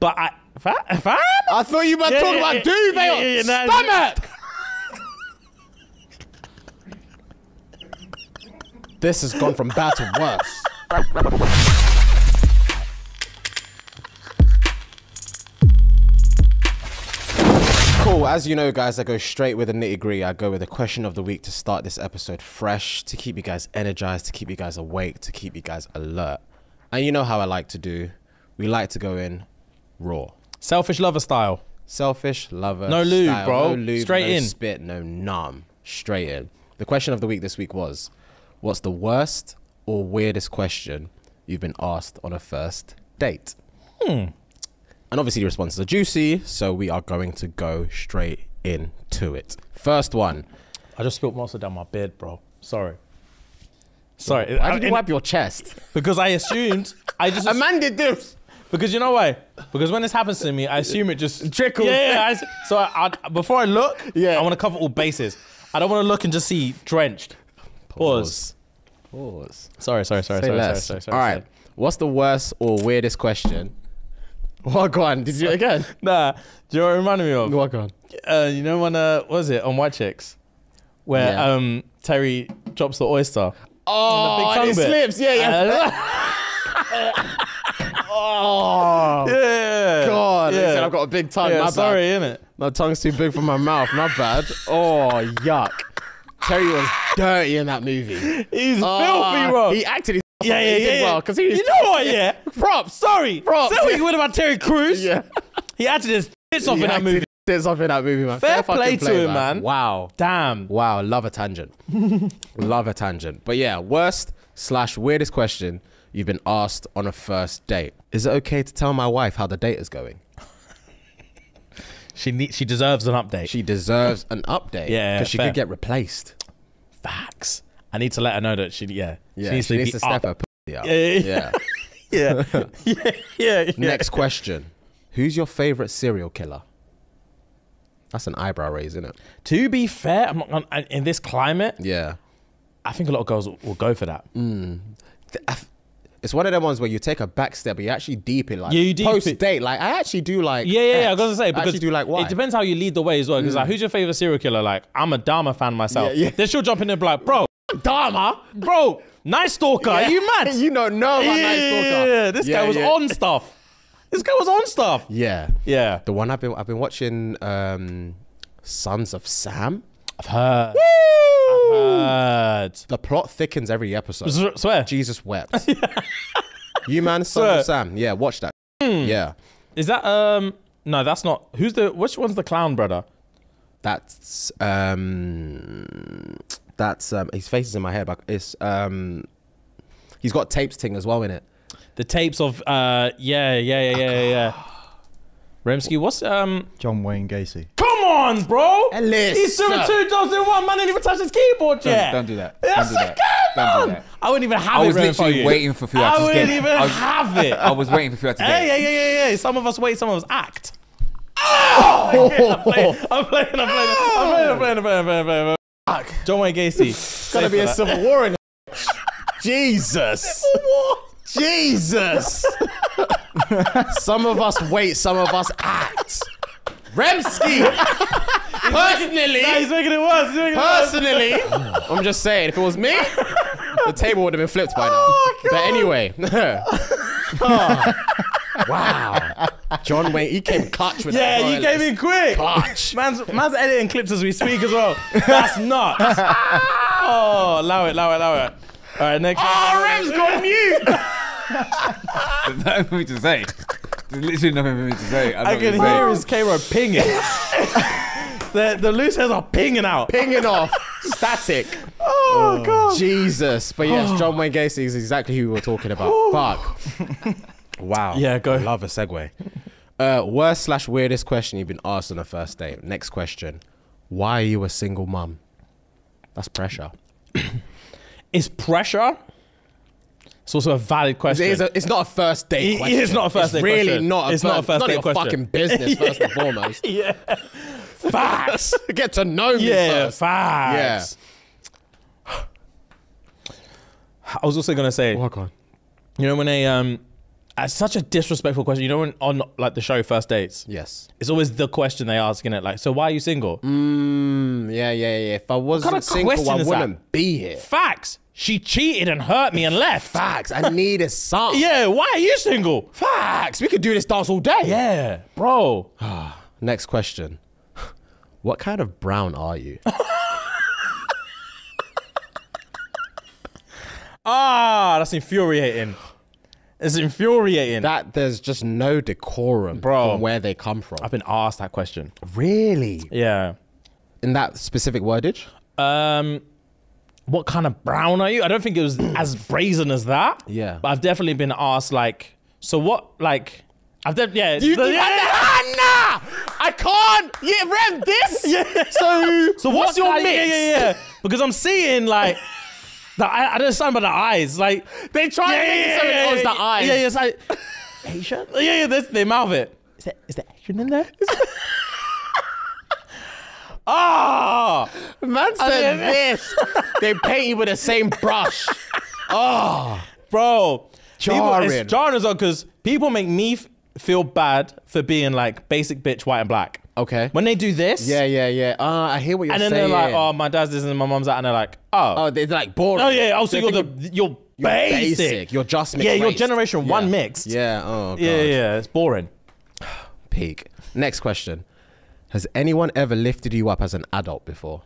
But I? I thought you were Yeah, talking yeah, about duvet yeah, yeah, yeah, no, stomach. this has gone from bad to worse. Cool. As you know, guys, I go straight with the nitty gritty. I go with the question of the week to start this episode fresh, to keep you guys energized, to keep you guys awake, to keep you guys alert. And you know how I like to do. We like to go in raw. Selfish lover style. Selfish lover. No lube, style. bro. No lube, Straight no in. Spit, no numb. Straight in. The question of the week this week was What's the worst or weirdest question you've been asked on a first date? Hmm. And obviously, the responses are juicy, so we are going to go straight into it. First one. I just spilled monster down my beard, bro. Sorry. Sorry. Why I- did you wipe your chest? because I assumed I just A man did this. Because you know why? Because when this happens to me, I assume it just Trickles. Yeah, yeah. I s- so I, I, before I look, Yeah. I want to cover all bases. I don't want to look and just see drenched. Pause. Pause. Sorry, sorry, sorry, Say sorry, less. sorry, sorry, sorry. All right. What's the worst or weirdest question? What, go on. Did you do it again? Nah, do you know what it reminded me of? What, go on. Uh, you know when uh, what was it on White Chicks, where Yeah. um Terry drops the oyster. Oh, and tongue it bit. slips. Yeah, yeah. oh, yeah. God. He Yeah. said I've got a big tongue. Yeah, my sorry, bad. innit? My tongue's too big for my mouth. Not bad. Oh, yuck. Terry was dirty in that movie. He's Oh, filthy, bro. He acted yeah, yeah, yeah. well because he was you know what? Yeah. props. Sorry. Props. Say what you would about Terry Crews. Yeah. He acted his tits off He in that movie. His something off in that movie, man. Fair fucking play to him, man. Wow. Damn. Wow, love a tangent. love a tangent. But yeah, worst slash weirdest question you've been asked on a first date. Is it okay to tell my wife how the date is going? She need, she deserves an update. She deserves an update. Yeah, Because she fair. could get replaced. Facts. I need to let her know that she yeah. Yeah. she needs she to needs to step up. her pussy up. Yeah, yeah, Yeah. yeah. yeah, yeah, yeah. Next question. Who's your favorite serial killer? That's an eyebrow raise, isn't it? To be fair, I'm not, in this climate, Yeah. I think a lot of girls will, go for that. Mm. It's one of them ones where you take a back step, but you actually deep it like Yeah, you deep post it. date. Like I actually do like Yeah, yeah, yeah. I was gonna say because actually do like why. it depends how you lead the way as well. Because like, mm. who's your favorite serial killer? Like, I'm a Dahmer fan myself. Yeah, yeah. Then she'll jump in there and be like, bro, Dahmer. bro, Night Stalker. Are you mad? you don't know about Night Stalker. Yeah, this Yeah, guy was yeah. on stuff. This guy was on stuff. Yeah. Yeah, The one I've been I've been watching um Sons of Sam. I've heard. Woo! I've Heard. The plot thickens every episode. S- Swear. Jesus wept. you man, Sons of Sam. Yeah, watch that. Yeah. Is that um? No, that's not. Who's the? Which one's the clown brother? That's um that's um his face is in my head, but it's um he's got tapes ting as well in it. The tapes of uh. Yeah, yeah, yeah, yeah, yeah. Remsky, what's um? John Wayne Gacy. Come on, bro. Ellis. He's doing two jobs in one. Man didn't even touch his keyboard Don't, yet. don't do that. Yes, don't do I that. can, Don't do that. I wouldn't even have I it. was ready for literally you. waiting for Fuad I wouldn't even I was, have it. I was waiting for Fuad to get. Hey, yeah, yeah, yeah, yeah. Some of us wait, some of us act. Oh! I'm playing, I'm playing, I'm playing, I'm playing, I'm playing, I'm playing, I'm playing, I'm playing. John Wayne Gacy. It's gonna be a civil war in it. Jesus. Jesus. some of us wait, some of us act. Remsky. Personally, Nah, he's making it worse. Making it worse. personally, I'm just saying, if it was me, the table would have been flipped by now. Oh, but anyway. Oh. Wow. John Wayne, he came clutch with that. Yeah, you came in quick. clutch. Man's, man's editing clips as we speak as well. That's nuts. Oh, allow it, allow it, allow it. All right, next. Oh, Rem's gone mute. There's nothing for me to say. There's literally nothing for me to say. I'm I can hear his K-Row pinging. the, the loose hairs are pinging out. Pinging off. Static. Oh, God. Jesus. But yes, John Wayne Gacy is exactly who we were talking about. Fuck. Wow. Yeah, go. Love a segue. Uh, worst slash weirdest question you've been asked on a first date. Next question. Why are you a single mum? That's pressure. Is pressure? It's also a valid question. It's, a, it's not a first date It- question. it's not a first it's date really question. not a It's first, not a first not date question. fucking business, first and foremost. yeah. Facts. Get to know me yeah, first. facts. I was also gonna say, Oh, God. you know, when they um, That's such a disrespectful question. You know, when on like the show First Dates, Yes. it's always the question they ask in it, like, so why are you single? Mm, yeah, yeah, yeah. If I wasn't single, I wouldn't be here. Facts. She cheated and hurt me and left. Facts. I need a song. Yeah, why are you single? Facts. We could do this dance all day. Yeah, bro. Next question. What kind of brown are you? Ah, that's infuriating. It's infuriating. that there's just no decorum Bro. from where they come from. I've been asked that question. Really? Yeah. In that specific wordage? Um, what kind of brown are you? I don't think it was as brazen as that. Yeah. But I've definitely been asked like, so what? Like, I've de- yeah. You, the- you- yeah, Ah, nah! I can't. You read this? Yeah. So, So what's your your mix? Yeah, yeah, yeah. Because I'm seeing like, the I, I don't understand about the eyes. Like They try yeah, to make yeah, it so yeah, it was yeah, the eyes. Yeah, yeah, it's like Asian. Yeah, yeah. They, they mouth it. Is there is there Asian in there? Ah, Man said this. they paint you with the same brush. Oh. bro. People, Jarring. it's jarring as well because people make me f- feel bad for being like basic bitch, white and black. Okay. When they do this, Yeah, yeah, yeah. Uh, I hear what you're saying. and then saying. they're like, "Oh, my dad's this and my mom's that," and they're like, "Oh, Oh, they're like boring. oh yeah, oh, so you're the you're, you're basic. basic. You're just mixed yeah, you're generation one Yeah. mixed. Yeah. Oh, God. yeah, yeah. It's boring. Peak. Next question. Has anyone ever lifted you up as an adult before?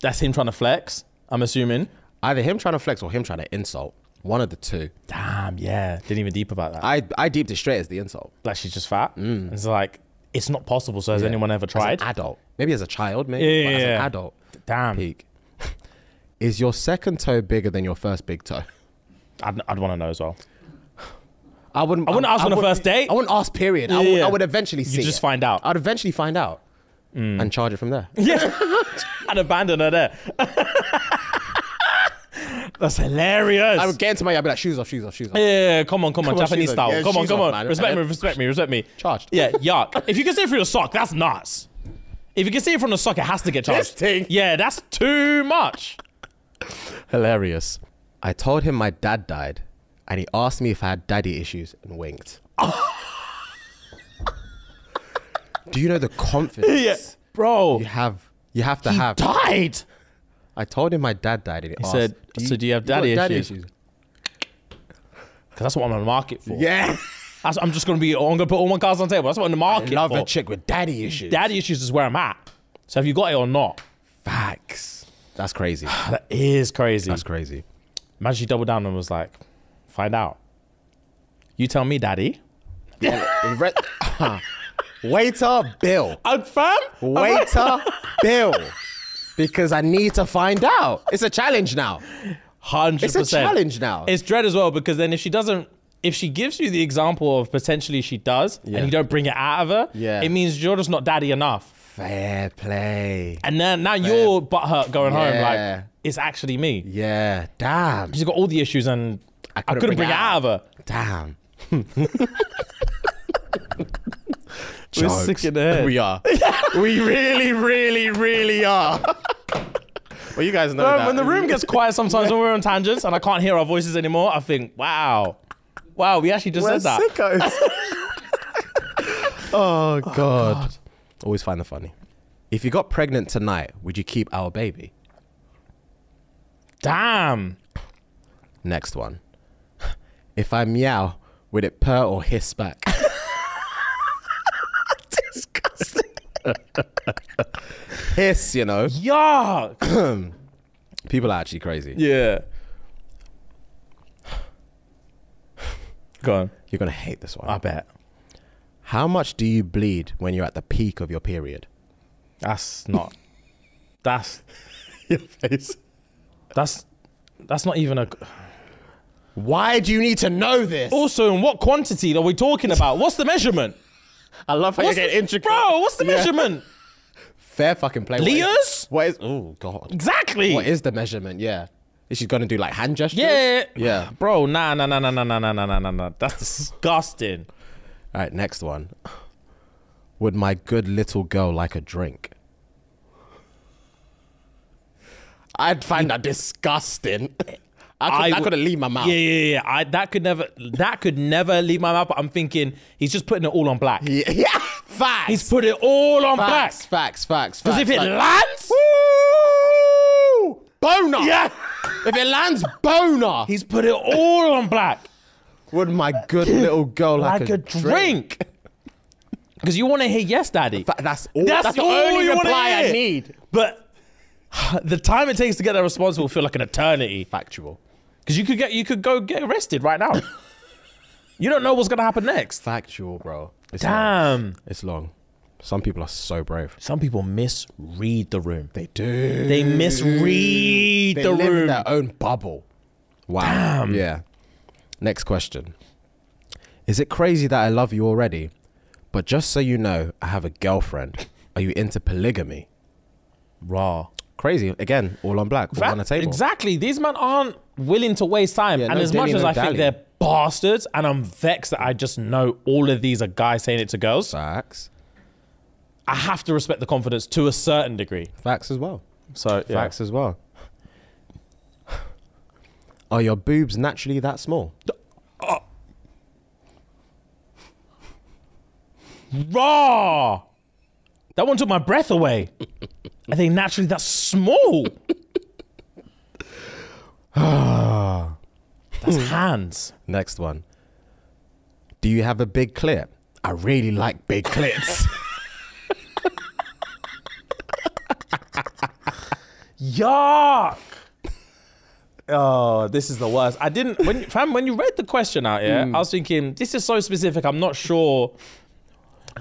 That's him trying to flex. I'm assuming. Either him trying to flex or him trying to insult. One of the two. Damn, yeah. Didn't even deep about that. I I deeped it straight as the insult. like she's just fat. Mm. It's like it's not possible. So has Yeah. anyone ever As an tried? adult. Maybe as a child, maybe. Yeah, but yeah, as an adult. Damn, Peak. Is your second toe bigger than your first big toe? I'd, I'd want to know as well. I wouldn't. I wouldn't ask on a wouldn't- first date. I wouldn't ask. Period. I, would, yeah. I would eventually see. You just it. find out. I'd eventually find out mm. and charge it from there. Yeah, and abandon her there. That's hilarious. I would get into my. I'd be like, shoes off, shoes off, shoes off. Yeah, yeah, yeah, come on, come on, Come on, Japanese shoes style. on. Yeah, come on, shoes come off, on. man. Respect And me, then- respect me, respect me. Charged. Yeah, yuck. if you can see it through the sock, that's nuts. If you can see it from the sock, it has to get charged. This thing. Yeah, that's too much. Hilarious. I told him my dad died, and he asked me if I had daddy issues and winked. Do you know the confidence Yeah, bro. you have? You have to he have. died. I told him my dad died, and he, He asked, said, "So do you have got daddy issues?" Because that's what I'm on the market for. Yeah. That's, I'm just gonna be. I'm gonna put all my cards on the table. That's what I'm in the I market love for. a chick with daddy issues. Daddy issues is where I'm at. So have you got it or not? Facts. That's crazy. That is crazy. That's crazy. Imagine she doubled down and was like, "Find out." You tell me, Daddy. Waiter Bill. I'm fam. Waiter Bill. Because I need to find out. It's a challenge now. 100%. It's a challenge now. It's dread as well because then if she doesn't, if she gives you the example of potentially she does, Yeah. and you don't bring it out of her, Yeah. it means you're just not daddy enough. Fair play. And then now you're butthurt going home like it's actually me. Yeah. Damn. She's got all the issues and I couldn't, bring, it out of her. Damn. We're sick in the head. We are. we really, really, really are. well, you guys know When- that. when the room gets quiet sometimes when we're on tangents and I can't hear our voices anymore, I think, wow, wow, we actually just We're said that. sickos. oh, God. Always find the funny. If you got pregnant tonight, would you keep our baby? Damn. Next one. If I meow, would it purr or hiss back? Disgusting. hiss, you know. Yuck. People are actually crazy. yeah. Go on. You're going to hate this one. I bet. How much do you bleed when you're at the peak of your period? That's not. That's Your face. that's that's not even a. Why do you need to know this? Also, in what quantity are we talking about? What's the measurement? I love how What's you get intricate. Bro, what's the Yeah. measurement? Fair fucking play. What is, what is Oh god. Exactly. What is the measurement? Yeah. Is she gonna do like hand gestures? Yeah. Yeah. Bro, nah, nah, nah, nah, nah, nah, nah, nah, nah, nah, nah. That's disgusting. All right. Next one. Would my good little girl like a drink? I'd find that disgusting. I could, that would- couldn't leave my mouth. Yeah, yeah, yeah. I, that could never, that could never leave my mouth. But I'm thinking he's just putting it all on black. Yeah, yeah. Facts. He's put it all on facts, black. facts, facts, facts. Because facts. if it lands, Woo! boner. yeah, If it lands boner, he's put it all on black would my good little girl like, like a drink. Because you want to hear yes, daddy. That's all. That's That's, the only reply I need. But the time it takes to get that response will feel like an eternity. Factual. Because you could get, you could go get arrested right now. you don't know what's gonna happen next. Factual, bro. It's Long. Damn. It's long. Some people are so brave. Some people misread the room. They do. They misread They the live in room. their own bubble. Wow. Damn. Yeah. Next question. Is it crazy that I love you already? But just so you know, I have a girlfriend. Are you into polygamy? Raw. Crazy. Again, all on black, all on the table. Exactly. These men aren't willing to waste time. Yeah, and no as much as no I think they're bastards, and I'm vexed that I just know all of these are guys saying it to girls, Facts. I have to respect the confidence to a certain degree. Facts as well. So, yeah. Facts as well. Are your boobs naturally that small? Uh. Raw. That one took my breath away. I think naturally that's small. that's hands. Next one. Do you have a big clit? I really like big clits. Yuck. Oh, this is the worst. I didn't when fam when you read the question out, yeah, Hmm. I was thinking this is so specific. I'm not sure.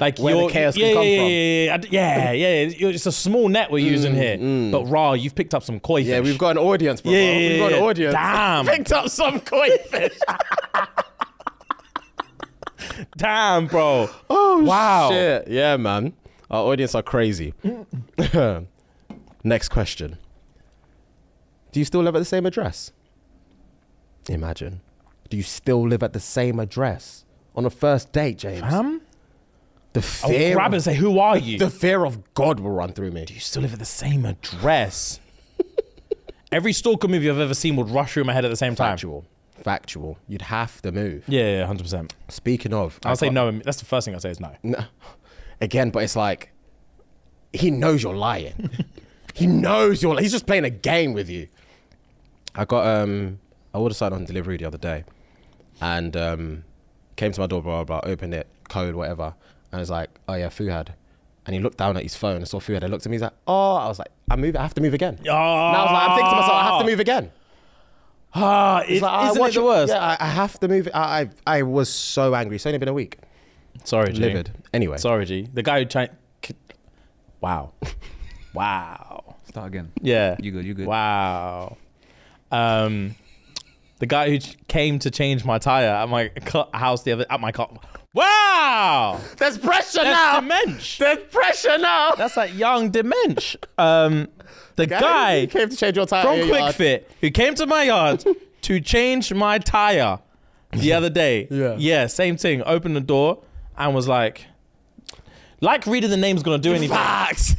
Like Where the you're- chaos can come yeah, from. Yeah, yeah, yeah, yeah, yeah. It's a small net we're mm, using here, mm. but raw, you've picked up some koi fish. yeah, we've got an audience, bro. Yeah, yeah, we've got an audience. Damn. Picked up some koi fish. Damn, bro. Oh Wow. Shit. Yeah, man. Our audience are crazy. Next question. Do you still live at the same address? Imagine. Do you still live at the same address on a first date, James? Fam, The I'll fear, grab it and say, "Who are you?" the fear of God will run through me. Do you still live at the same address. Every stalker movie I've ever seen would rush through my head at the same time. Factual. Factual. You'd have to move. Yeah, yeah, hundred percent. Speaking of, I'll I say no. That's the first thing I say is no. No. Again, but it's like he knows you're lying. he knows you're. He's just playing a game with you. I got um, I ordered something on delivery the other day, and um, came to my door, blah blah blah. Opened it, code whatever, and was like, oh yeah, Fuhad. And he looked down at his phone and saw Fuhad. And looked at me. He's like, oh, I was like, I move. I have to move again. Oh, And I was like, I'm thinking to myself, I have to move again. Ah, it, like, "Ah, isn't what it the worst? Yeah, I, I have to move. I, I I was so angry. It's only been a week. Sorry, G. Livid. Anyway, Sorry, G. The guy who tried. Wow. wow. Start again. Yeah. You good, you good. Wow. Um, the guy who came to change my tire at my house the other at my car. Wow. there's pressure That's now. dementia. There's pressure now. That's like young dementia. Um, the guy who came to change your tire from your Kwik. Fit who came to my yard to change my tire the other day. Yeah. Yeah, same thing. Opened the door and was like, like reading the name's gonna do anything. Facts.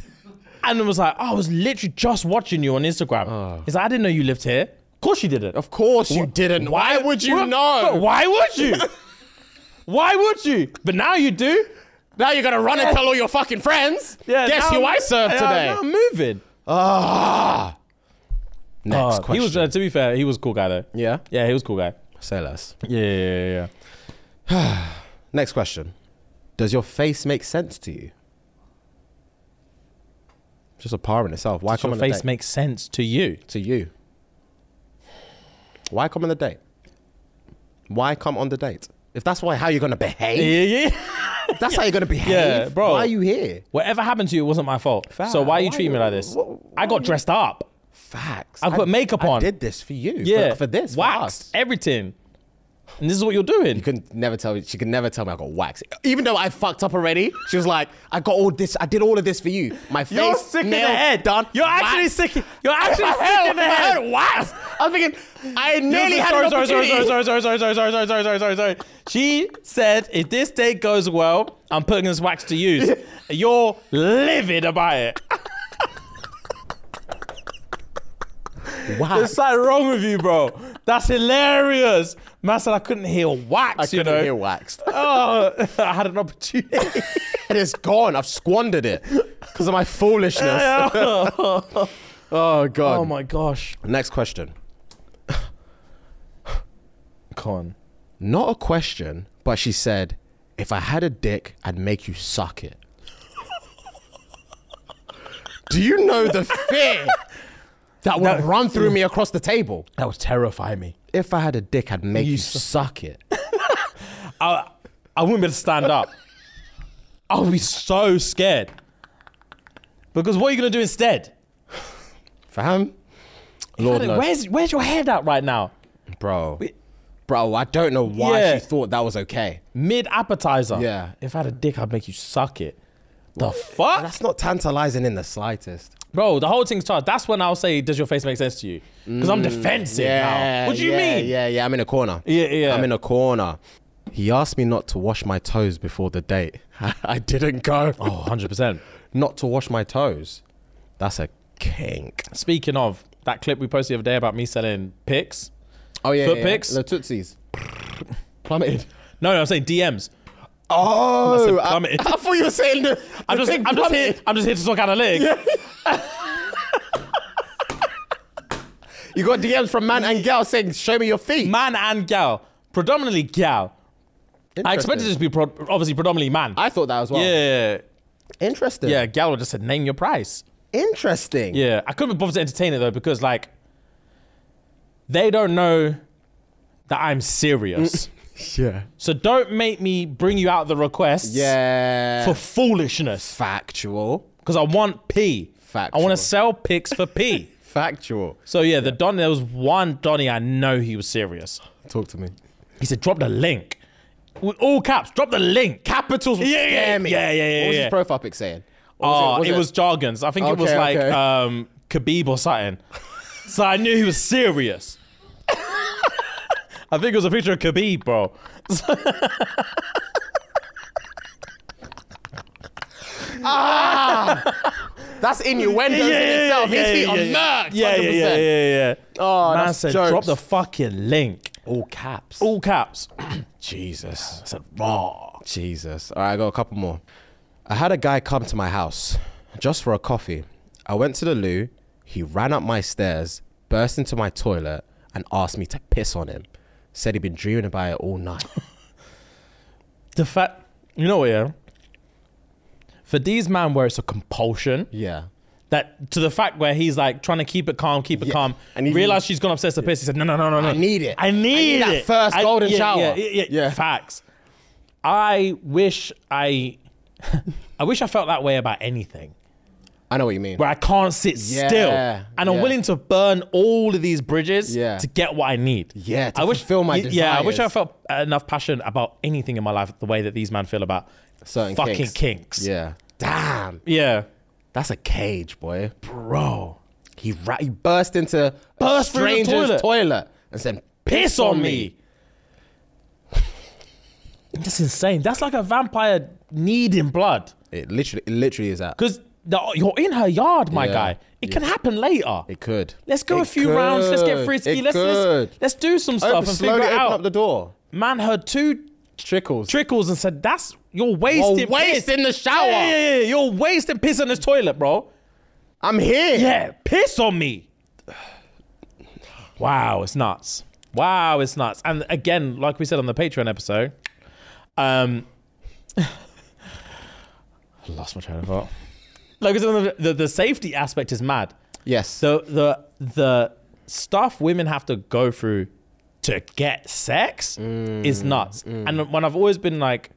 And it was like, oh, I was literally just watching you on Instagram. Oh. He's like, I didn't know you lived here. Of course you didn't. Of course you didn't. Why, would you Well, know? Why would you? why would you? But now you do. Now you're gonna run and tell all your fucking friends. Yeah. Guess who I'm- served today? now I'm moving. Ah. Next Oh, question. He was, uh, to be fair, he was a cool guy though. yeah. Yeah, he was a cool guy. Say less. Yeah, yeah, yeah, yeah. Next question. Does your face make sense to you? Just a par in itself. Why Does come your face make sense to you? to you? Why come on the date? Why come on the date? If that's why how you're gonna behave, Yeah, yeah. if that's how you're gonna behave. Yeah, bro. Why are you here? Whatever happened to you it wasn't my fault. So why are you Why treating me you- like this? wh- I got dressed up. Facts. I put makeup on. I on. did this for you. Yeah. For, for this. for Waxed. us. Everything. And this is what you're doing. You could never tell. me. She could never tell me I got waxed. Even though I fucked up already, she was like, "I got all this. I did all of this for you. My face, You're sick in the head. done. You're actually waxed." sick. You're actually sick head- in the head. head waxed. I was thinking, I nearly had sorry, an sorry, sorry, opportunity. sorry, sorry, sorry, sorry, sorry, sorry, sorry, sorry, sorry, sorry. She said, if this date goes well, I'm putting this wax to use. You're livid about it. Wow. There's something wrong with you, bro. That's hilarious. Man said I couldn't hear wax. I you couldn't know. hear waxed. Oh, I had an opportunity. and it's gone. I've squandered it because of my foolishness. oh God. Oh my gosh. Next question. Con. Not a question, but she said, "If I had a dick, I'd make you suck it." Do you know the fear that would That- run through me across the table? That would terrify me. If I had a dick, I'd make you, You suck it. I, I wouldn't be able to stand up. I would be so scared. Because what are you gonna do instead? Fam, Lord knows. Where's where's your head at right now? bro, bro, I don't know why Yeah. she thought that was okay. Mid appetizer. Yeah. If I had a dick, I'd make you suck it. The fuck? That's not tantalizing in the slightest. Bro, the whole thing's charged. That's when I'll say, does your face make sense to you? Because I'm mm, defensive now. What do you yeah, mean? Yeah, yeah, I'm in a corner. Yeah, yeah. I'm in a corner. He asked me not to wash my toes before the date. I didn't go. Oh, 100%. Not to wash my toes. That's a kink. Speaking of that clip we posted the other day about me selling pics. Oh yeah, Foot yeah, pics? The tootsies. Plummeted. No, no, I'm saying DMs. Oh, I. I thought you were saying the. I'm just, I'm just here. I'm just here to talk analytics. You got DMs from man and gal saying, "Show me your feet." Man and gal, predominantly gal. I expected it to be pro- obviously predominantly man. I thought that as well. yeah, Interesting. yeah. Gal just said name your price. Interesting. Yeah, I couldn't be bothered to entertain it though because like they don't know that I'm serious. Yeah. so don't make me bring you out the requests Yeah. for foolishness factual. because I want P. Factual. I want to sell pics for P. Factual. So yeah, the Don. There was one Donny I know he was serious. Talk to me. He said, "Drop the link." With all caps, drop the link. Capitals Yeah, yeah, yeah, yeah, yeah, What was yeah. his profile pic saying? Oh, was it, was jargons. I think it was like okay. um, Khabib or something. so I knew he was serious. I think it was a picture of Khabib, bro. ah! That's innuendos in itself. His feet are yeah, murked. yeah, yeah, 100%. yeah, yeah, yeah. Oh, Man that's said, jokes. drop the fucking link. all caps. All caps. Jesus. I said, raw. Jesus. All right, I got a couple more. I had a guy come to my house just for a coffee. I went to the loo. He ran up my stairs, burst into my toilet, and asked me to piss on him. Said he'd been dreaming about it all night. The fact, you know what, yeah? For these man where it's a compulsion, yeah. that to the fact where he's like trying to keep it calm, keep it Yeah, calm, and realized she's gone upstairs to piss. He said, "No, no, no, no, no. I need it. I need, that it. first I- golden yeah, shower." Yeah, yeah, yeah, Yeah. Facts. I wish I, I wish I felt that way about anything. I know what you mean. Where I can't sit Yeah, still, and I'm yeah. willing to burn all of these bridges Yeah. to get what I need. Yeah, to I wish fulfill my y- Yeah, I wish I felt enough passion about anything in my life the way that these men feel about Certain fucking kinks. kinks. Yeah. Damn. yeah, That's a cage, boy. bro. He ra- he burst into Burst a stranger's toilet. toilet. and said, piss on me. That's insane. That's like a vampire needing blood. It literally, it literally is that. Because you're in her yard, my Yeah. guy. It can happen later. It could. let's go It a few rounds. Let's get frisky. Let's, could. let's let's do some stuff Open, and figure it out. up the door. Man heard two Trickles. trickles and said, "That's you're wasting waste piss. in the shower. Yeah, yeah, yeah, yeah. You're wasting piss in this toilet, bro. I'm here. Yeah, piss on me. Wow, it's nuts. Wow, it's nuts. And again, like we said on the Patreon episode, um, I lost my train of thought. Like the, the the safety aspect is mad. Yes. The the the stuff women have to go through to get sex mm, is nuts. Mm. And when I've always been like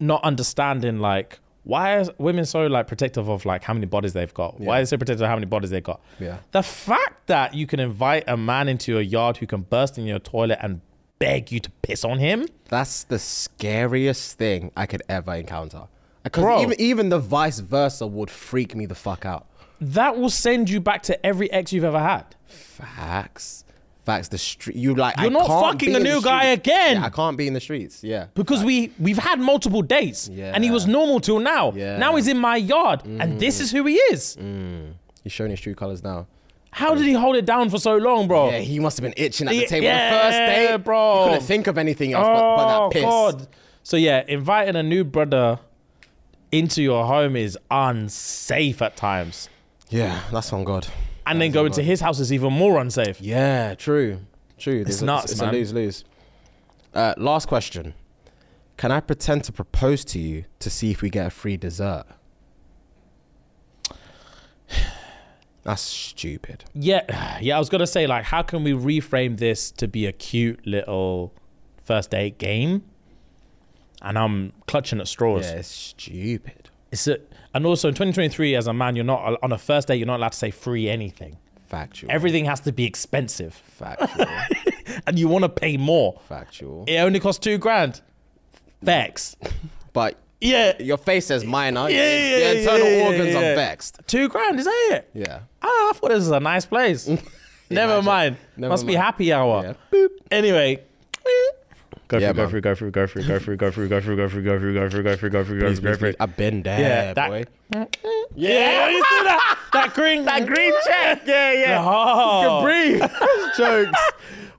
not understanding like why are women so like protective of like how many bodies they've got? Why Yeah. is so protective of how many bodies they've got? Yeah. The fact that you can invite a man into your yard who can burst in your toilet and beg you to piss on him. That's the scariest thing I could ever encounter. Because even even the vice versa would freak me the fuck out. That will send you back to every ex you've ever had. Facts. Facts. The street. You like. You're I not fucking the new guy again. Yeah, I can't be in the streets. Yeah. Because we we've had multiple dates Yeah. and he was normal till now. Yeah. Now he's in my yard and mm. this is who he is. Mm. He's showing his true colors now. How did he hold it down for so long, bro? Yeah, he must have been itching at the Yeah, table the first day, bro. He couldn't think of anything else but, but that oh, piss. Oh, God. So yeah, inviting a new brother into your home is unsafe at times, Yeah, that's on God. and then going to his house is even more unsafe. Yeah, true, true. There's a- nuts, It's man. a lose lose. Uh, last question: Can I pretend to propose to you to see if we get a free dessert? That's stupid. Yeah, yeah. I was gonna say like, how can we reframe this to be a cute little first date game? And I'm clutching at straws. Yeah, it's stupid. It's a, and also in 2023, as a man, you're not on a first date. You're not allowed to say free anything. Factual. Everything has to be expensive, factual. and you want to pay more. factual. It only costs two grand. Vex. But Yeah, your face says minor. Yeah, yeah, yeah, internal yeah, yeah, organs yeah. are vexed. two grand. Is that it? Yeah. Ah, I thought this was a nice place. Never Imagine. mind. Never Must be happy hour. Anyway. Go through, go through, go through, go through, go through, go through, go through, go through, go through, go through, go through, go through, go Please, through, go please, through. I've been there, Yeah, that- boy. Yeah, you see that? That green, that green check. Yeah, yeah. Oh, You can breathe. jokes.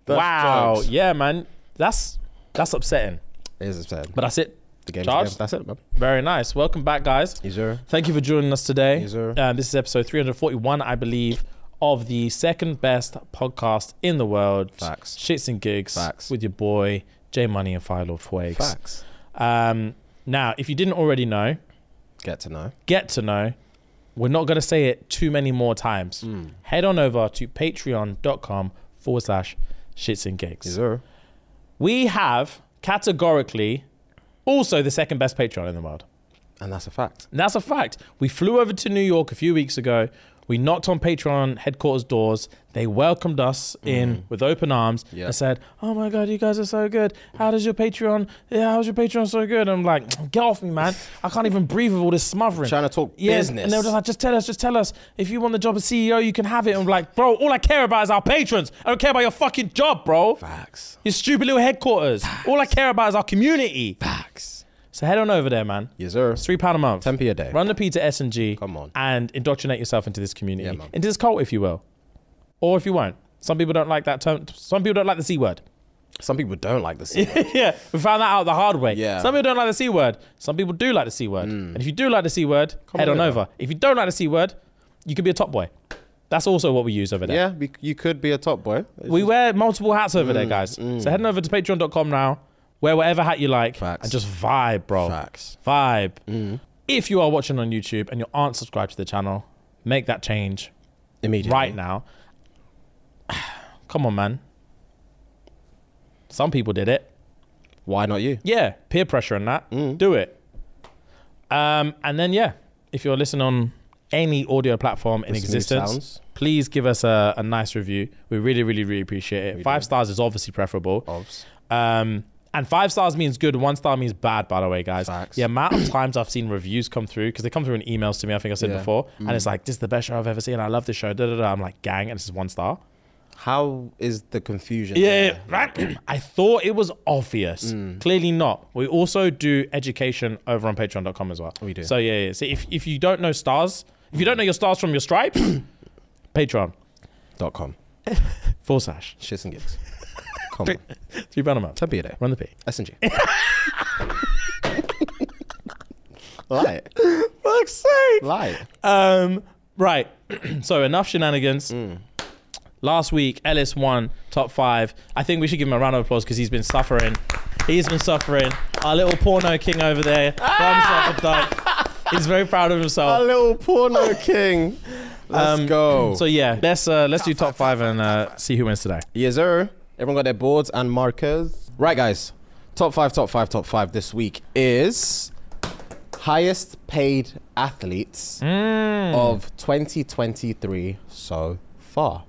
That's wow. jokes. Yeah, man. That's that's upsetting. It is upsetting. But that's it. the game's Charles? game. That's it, man. Very nice. Welcome back, guys. Yes, sir. Thank you for joining us today. Yes, sir. Uh, this is episode 341, I believe, of the second best podcast in the world. Facts. Shits and gigs Facts. with your boy J Money and Fire Lord Fuegs. Facts. Um, now, if you didn't already know, Get to know. get to know. We're not going to say it too many more times. Mm. Head on over to patreon.com forward slash shits and gigs. Yes, sir. We have categorically also the second best Patreon in the world. And that's a fact. And that's a fact. We flew over to New York a few weeks ago. We knocked on Patreon headquarters doors. They welcomed us in mm. with open arms Yeah. and said, "Oh my god, you guys are so good. How does your Patreon? Yeah, how's your Patreon so good?" I'm like, "Get off me, man! I can't even breathe with all this smothering." Trying to talk Yeah, business. and they were just like, "Just tell us, just tell us. If you want the job of CEO, you can have it." I'm like, "Bro, all I care about is our patrons. I don't care about your fucking job, bro. Facts. Your stupid little headquarters. All I care about is our community." Facts. So head on over there, man. Yes, sir. It's three pound a month. 10p a day. Run the P to S and G. Come on. And indoctrinate yourself into this community, Yeah, into this cult, if you will, or if you won't. Some people don't like that term. Some people don't like the C word. Some people don't like the C word. yeah, we found that out the hard way. Yeah. Mm. Some people don't like the C word. Some people do like the C word. And if you do like the C word, head on over. If you don't like the C word, you could be a top boy. That's also what we use over there. Yeah, you could be a top boy. It's We just- wear multiple hats over Mm, there, guys. So head on over to patreon.com now. Wear whatever hat you like Facts. and just vibe, bro. Facts. Vibe. If you are watching on YouTube and you aren't subscribed to the channel, make that change Immediately. right now. Come on, man. Some people did it. Why not you? Yeah, peer pressure and that. Mm. Do it. Um, and then yeah, if you're listening on any audio platform in existence, please give us a, a nice review. We really, really, really appreciate it. We Five do. stars is obviously preferable. Ovs. Um, and five stars means good. One star means bad. By the way, guys. Facts. The amount of times I've seen reviews come through because they come through in emails to me. I think I said Yeah. before, and Mm. it's like this is the best show I've ever seen. I love this show. Da, da, da. I'm like, gang, and this is one star. How is the confusion? Yeah, right. I thought it was obvious. Mm. Clearly not. We also do education over on Patreon.com as well. We do. So yeah, yeah. So if if you don't know stars, if you don't know your stars from your stripes, patreon.com. Com. full slash Shits and gigs. Come on. three pound a month. 10p a day. Run the P. S&G. Lie. Fuck's sake. Lie. Um, right. so enough shenanigans. Mm. Last week, Ellis won top five. I think we should give him a round of applause because he's been suffering. He's been suffering. Our little porno king over there. got himself a dunk. He's very proud of himself. Our little porno king. Let's Um, go. So yeah, let's uh, let's do top five and uh, see who wins today. Yes, sir. Everyone got their boards and markers. Right, guys. Top five, top five, top five this week is highest paid athletes Mm. of 2023 so far.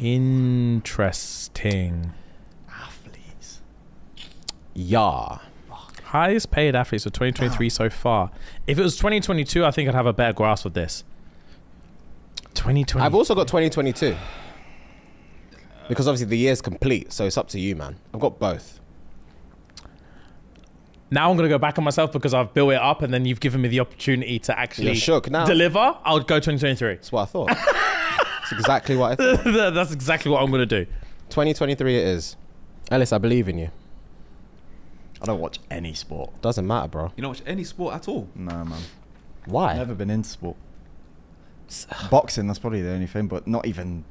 Interesting. Athletes. Yeah. Highest paid athletes of 2023 so far. If it was 2022, I think I'd have a better grasp of this. 2020. I've also got 2022. Because obviously the year's complete, so it's up to you, man. I've got both. now I'm gonna go back on myself because I've built it up, and then you've given me the opportunity to actually You're shook now. deliver. I'll go 2023. That's what I thought. That's exactly what I thought. That's exactly what I'm gonna do. 2023 it is. Ellis, I believe in you. I don't watch any sport. Doesn't matter, bro. You don't watch any sport at all. No, man. Why? I've Never been into sport. Boxing, that's probably the only thing, but not even,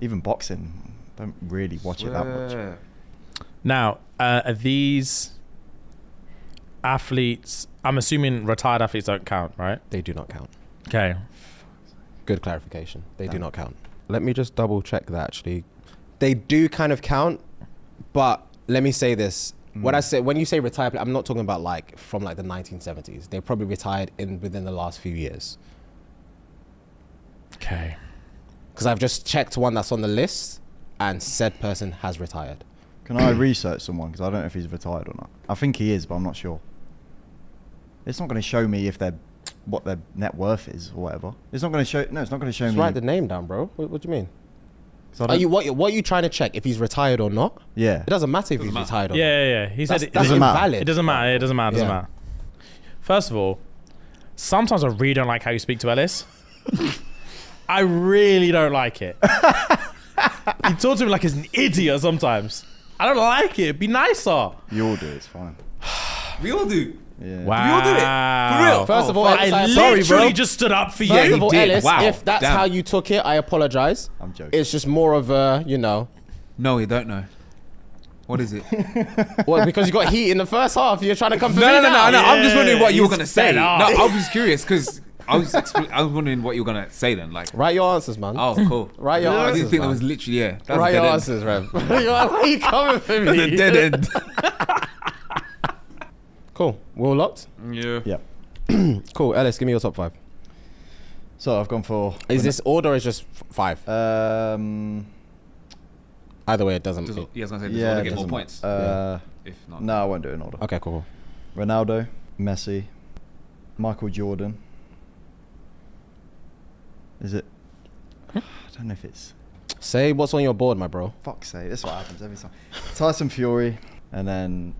even boxing. Don't really watch it that much. Now, uh, are these athletes? I'm assuming retired athletes don't count, right? They do not count. Okay. Good clarification. They do not count. Let me just double check that actually. They do kind of count, but let me say this. When I say when you say retired, I'm not talking about like from like the 1970s. They probably retired in within the last few years. Okay. Because I've just checked one that's on the list, and said person has retired. Can I research someone? Because I don't know if he's retired or not. I think he is, but I'm not sure. It's not going to show me if they're what their net worth is or whatever. It's not going to show. No, it's not going to show Just me. write the name down, bro. What, what do you mean? I Are you what? What are you trying to check? If he's retired or not? Yeah. It doesn't matter if Doesn't he's matter. retired or Yeah, not. yeah, yeah. He That's, said it, that's Doesn't matter. invalid. it doesn't matter. It doesn't matter. It doesn't Yeah. matter. First of all, sometimes I really don't like how you speak to Ellis. I really don't like it. you talk to me like he's an idiot sometimes. I don't like it. Be nicer. You all do. It's fine. We all do. Yeah. Wow. We all do it. For real. First of all, I I- literally sorry, bro. just stood up for First you. of all. Ellis, Wow. if that's Damn. how you took it, I apologize. I'm joking. It's just more of a, you know, No, you don't know. What is it? well, because you got heat in the first half, you're trying to come for no, me no, no, now. no, no. I'm just wondering what you were gonna say. No. I was curious because I was expl- I was wondering what you were gonna say then. Like, Write your answers, man. oh, cool. Write your I answers, didn't think man. that was literally yeah. That was Write your end. answers, Rev. Why are you coming for me? That's a dead end. Cool. We're all locked? yeah. yeah. Cool. Ellis, give me your top five. So I've gone for. Is this order or is just five? Um. Either way, it doesn't. Does, yeah, I was gonna say, does Yeah. Order it get more points? Uh, if not, No, I won't do it in order. Okay, cool. Ronaldo, Messi, Michael Jordan. Is it? I don't know if it's. Say what's on your board, my bro. Fuck's sake, this is what happens every time. Tyson Fury, and then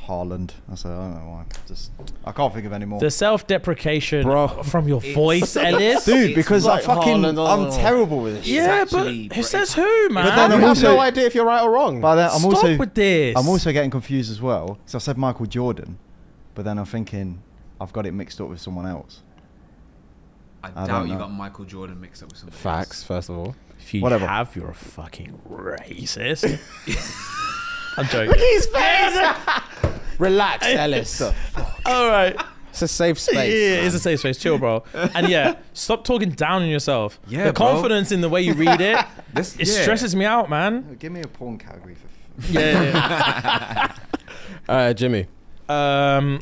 Haaland. I said, I don't know why. Just I can't think of any more. The self-deprecation Bro. from your voice, Ellis. Dude, It's because like I fucking Haaland, I'm oh. terrible with this. yeah, actually- but who says who, man? But then you I'm have also- no idea if you're right or wrong. But then I'm Stop also with this. I'm also getting confused as well. So I said Michael Jordan, but then I'm thinking I've got it mixed up with someone else. I, I doubt you got Michael Jordan mixed up with somebody Facts, else. first of all. If you Whatever. have, you're a fucking racist. I'm joking. His face. Relax, Ellis. All right. It's a safe space. Yeah, space. it's a safe space. Chill, bro. And yeah, stop talking down on yourself. Yeah, the bro. confidence in the way you read it, This, it yeah. stresses me out, man. Give me a porn category for. Yeah. yeah, All right, Jimmy. um,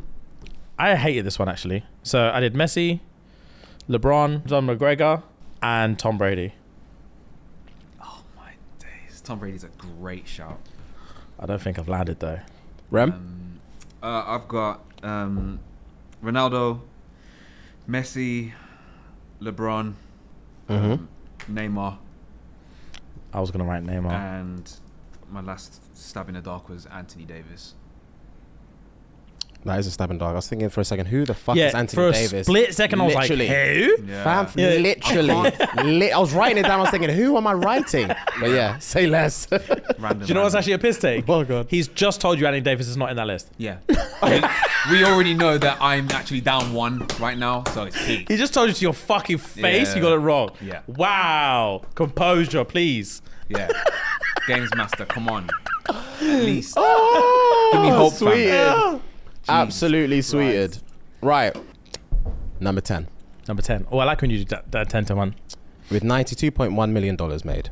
I hated this one actually. So I did Messi, LeBron, John McGregor, and Tom Brady. Oh my days. Tom Brady's a great shout. I don't think I've landed though. Rem. Um, uh, I've got um, Ronaldo, Messi, LeBron, Mhm. um, Neymar, I was gonna write Neymar. and my last stab in the dark was Anthony Davis. That is a stabbing dog. I was thinking for a second, who the fuck yeah, is Anthony for a Davis? split second, I was Literally. like, who? Fam, Yeah. literally. li- I was writing it down. I was thinking, who am I writing? But yeah, say less. Random. Do you know what's actually a piss take? Oh, God. He's just told you Anthony Davis is not in that list. Yeah. we, we already know that I'm actually down one right now, so it's peak. He just told you to your fucking face. You got it wrong. Yeah. Wow. Composure, please. Yeah. Games Master, come on. At least. oh, Give me hope, fam. Sweeted. Jesus Absolutely Christ. sweeted. Right. Number 10. Number 10. Oh, I like when you do that, that 10 to 1. With $92.1 million made.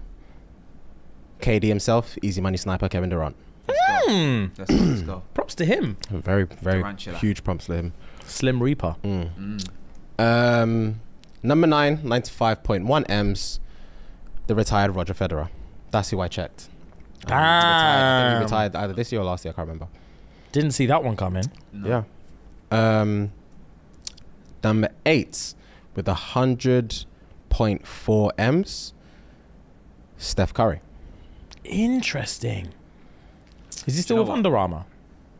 KD himself, easy money sniper Kevin Durant. Let's go. Let's go. Let's go. Props to him. Very, very Durantula. huge props to him. Slim Reaper. Mm. Um, number nine, 95.1 M's, the retired Roger Federer. That's who I checked. Um, he retired. I think he retired either this year or last year. I can't remember. Didn't see that one coming. No. Yeah. Um, number eight, with a 100.4 M's, Steph Curry. Interesting. Is he still know with what? Under Armour?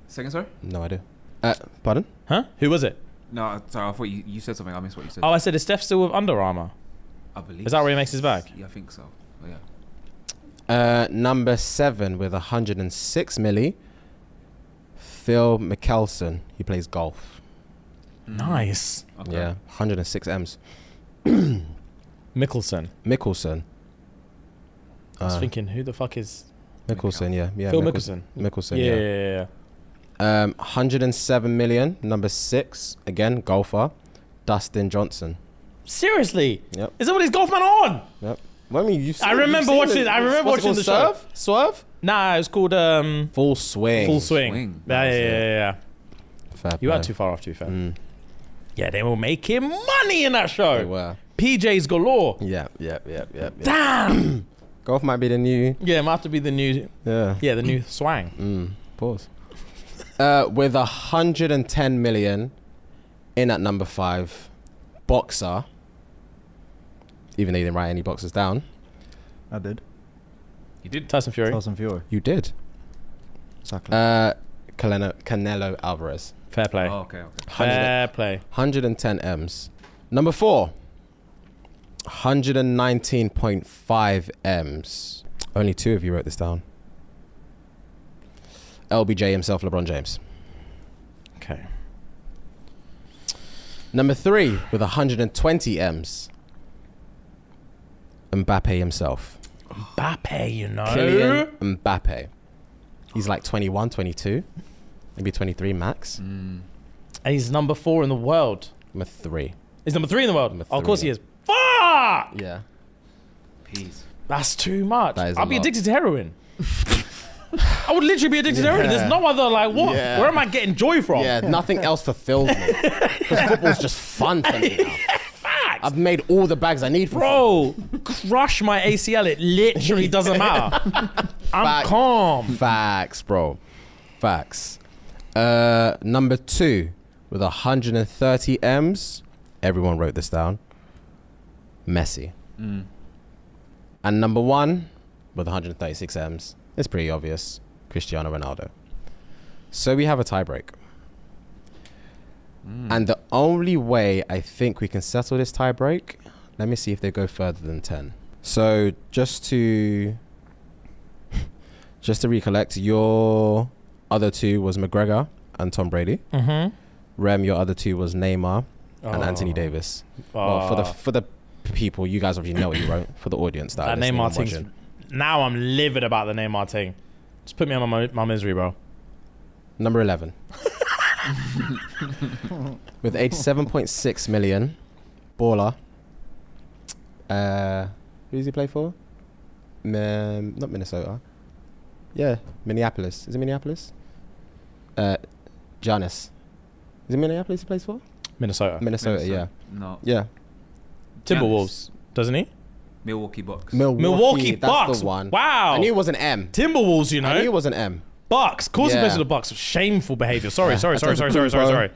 Second, sorry? No idea. Uh, pardon? Huh? Who was it? No, sorry, I thought you, you said something. I missed what you said. Oh, I said, is Steph still with Under Armour? I believe. Is that where he makes his bag? Yeah, I think so. Oh, yeah. Uh, number seven with 106 milli. Phil Mickelson. He plays golf. Nice. Okay. Yeah, 106 M's. Mickelson. Mickelson. I was Uh, thinking, who the fuck is Mickelson, yeah, yeah. Phil Mickelson. Mickelson? Mickelson, yeah, yeah. yeah, yeah, yeah. Um, 107 million. Number six, again, golfer. Dustin Johnson. Seriously? Yep. Is that what his golf man on? Yep. Well, I mean, you've seen, I remember seen watching- it. I remember watching called? the show. Swerve? Swerve? Nah, it was called um, Full swing. Full Swing. Swing. Yeah, yeah, yeah, yeah, yeah. Fair You are too far off, to be fair. Mm, Yeah, they were making money in that they show. were. PJs galore. Yeah, yeah, yeah, yeah. yeah. Damn. Golf might be the new. yeah, it might have to be the new. Yeah. Yeah, the new swang. Mm, pause. Uh, with 110 million in at number five, boxer. Even though you didn't write any boxes down, I did. You did. Tyson Fury. Tyson Fury. you did. Exactly. Uh, Canelo, Canelo Alvarez. Fair play. Oh, okay, okay. Fair play. 110 M's. Number four, 119.5 M's. Only two of you wrote this down. LBJ himself, LeBron James. Okay. Number three, with 120 M's. Mbappe himself. Mbappe, you know. Kylian Mbappe. He's like 21, 22, maybe 23 max. Mm. And he's number four in the world. Number three. He's number three in the world. Number Oh, of course three. he is. Fuck! Yeah. Peace. That's too much. That is I'll a be lot. addicted to heroin. I would literally be addicted to heroin. There's no other, like, what? Yeah. Where am I getting joy from? Yeah, nothing else fulfills me. Because football's just fun to me now. I've made all the bags I need for Bro, crush my ACL. It literally doesn't matter. I'm Fact. calm. Facts, bro. Facts. Uh, number two, with 130 M's. Everyone wrote this down. Messi. Mm. And number one, with 136 M's. It's pretty obvious. Cristiano Ronaldo. So we have a tiebreak. And the only way I think we can settle this tiebreak, let me see if they go further than 10. So just to just to recollect, your other two was McGregor and Tom Brady. Mm-hmm. Rem, your other two was Neymar and Anthony Davis. Well, for the for the people, you guys already know what you wrote. For the audience that, that Neymar watching. now I'm livid about the Neymar thing. Just put me on my, my misery, bro. Number 11. With 87.6 million. Baller. Uh, who does he play for? Um, not Minnesota. Yeah, Minneapolis. Is it Minneapolis? Uh, Giannis. Is it Minneapolis he plays for? Minnesota. Minnesota, yeah. No. Yeah. Timberwolves, doesn't he? Milwaukee Bucks. Milwaukee, Milwaukee that's Bucks. the one. Wow. I knew it was an M. Timberwolves, you know. I knew it was an M. Bucks. Of course he Yeah. plays of the Bucks. Shameful behavior. Sorry, Yeah, sorry, sorry, sorry, sorry, sorry, sorry.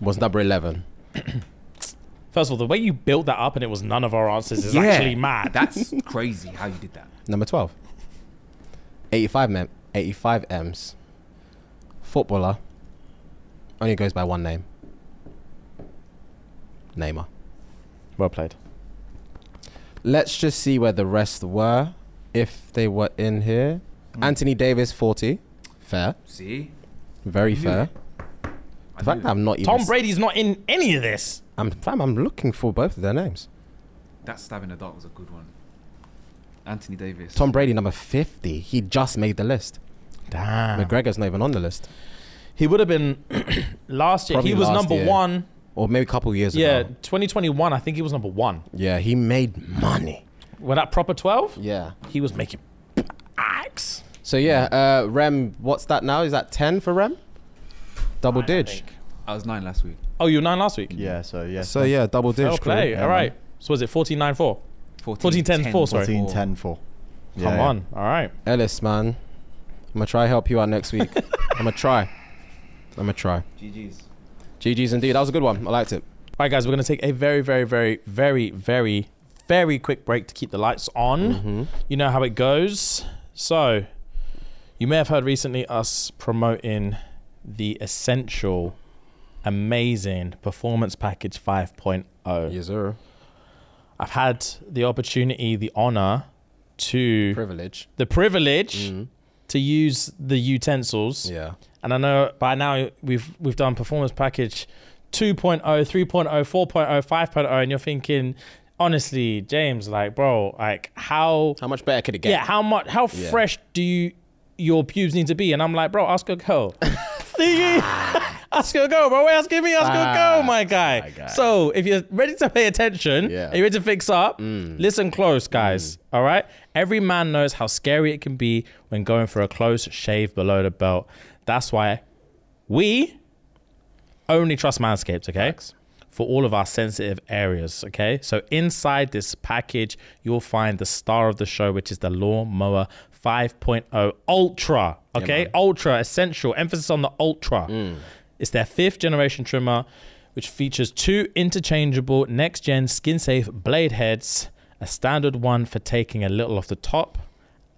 Was number 11. First of all, the way you built that up and it was none of our answers is Yeah. actually mad. That's crazy how you did that. Number 12. 85 mem 85 M's. Footballer. Only goes by one name. Neymar. well played. Let's just see where the rest were. If they were in here. Mm. Anthony Davis, 40. Fair. See? Very fair. I the fact that I'm not even. Tom Brady's not in any of this. I'm, fam, I'm looking for both of their names. That stab in the dark was a good one. Anthony Davis. Tom Brady, number 50. He just made the list. Damn. McGregor's not even on the list. He would have been last year. Probably he was number year. one. Or maybe a couple years ago. Yeah, 2021. I think he was number one. Yeah, he made money. When that proper 12, Yeah. he was making axe. So yeah, uh, Rem, what's that now? Is that ten for Rem? Double Nine, I dig. think. I was nine last week. Oh, you were nine last week. Yeah, so yeah. So yeah, double dig. Fair play. Yeah, All man. right. So was it 14 9 4? 14, 10, 4, sorry. 14 10 4. Yeah, Come yeah. on. All right. Ellis, man, I'm gonna try help you out next week. I'm gonna try. I'm gonna try. GG's. GG's indeed. That was a good one. I liked it. All right, guys, we're going to take a very, very, very, very, very, very quick break to keep the lights on. Mm-hmm. You know how it goes. So, you may have heard recently us promoting the essential, amazing performance package 5.0. Yes, sir. I've had the opportunity, the honor to Privilege. the privilege mm-hmm. to use the utensils. Yeah. And I know by now we've we've done performance package 2.0, 3.0, 4.0, 5.0 and you're thinking honestly, James, like bro, like how How much better could it get? yeah, how much how Yeah. fresh do you your pubes need to be? And I'm like, bro, ask a girl. ask a girl, bro. Why asking me? Ask a Ah, girl, my guy. my guy. So if you're ready to pay attention, Yeah. Mm. are you ready to fix up? Listen close, guys. All right. Every man knows how scary it can be when going for a close shave below the belt. That's why we only trust Manscaped, okay? Facts. For all of our sensitive areas, okay? So inside this package, you'll find the star of the show, which is the Lawnmower 5.0 Ultra, okay? man. Ultra, essential, emphasis on the Ultra. Mm. It's their fifth generation trimmer, which features two interchangeable next gen skin safe blade heads, a standard one for taking a little off the top,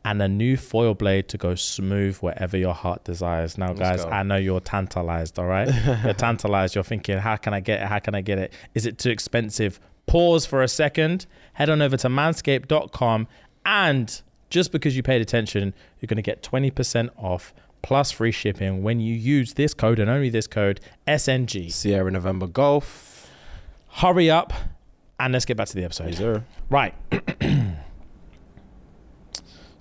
and a new foil blade to go smooth wherever your heart desires. Now, guys, go. I know you're tantalized, all right? you're tantalized. You're thinking, how can I get it? How can I get it? Is it too expensive? Pause for a second. Head on over to manscaped.com. And just because you paid attention, you're going to get 20% off plus free shipping when you use this code and only this code, SNG. Sierra November Golf. Hurry up and let's get back to the episode. sir. Right.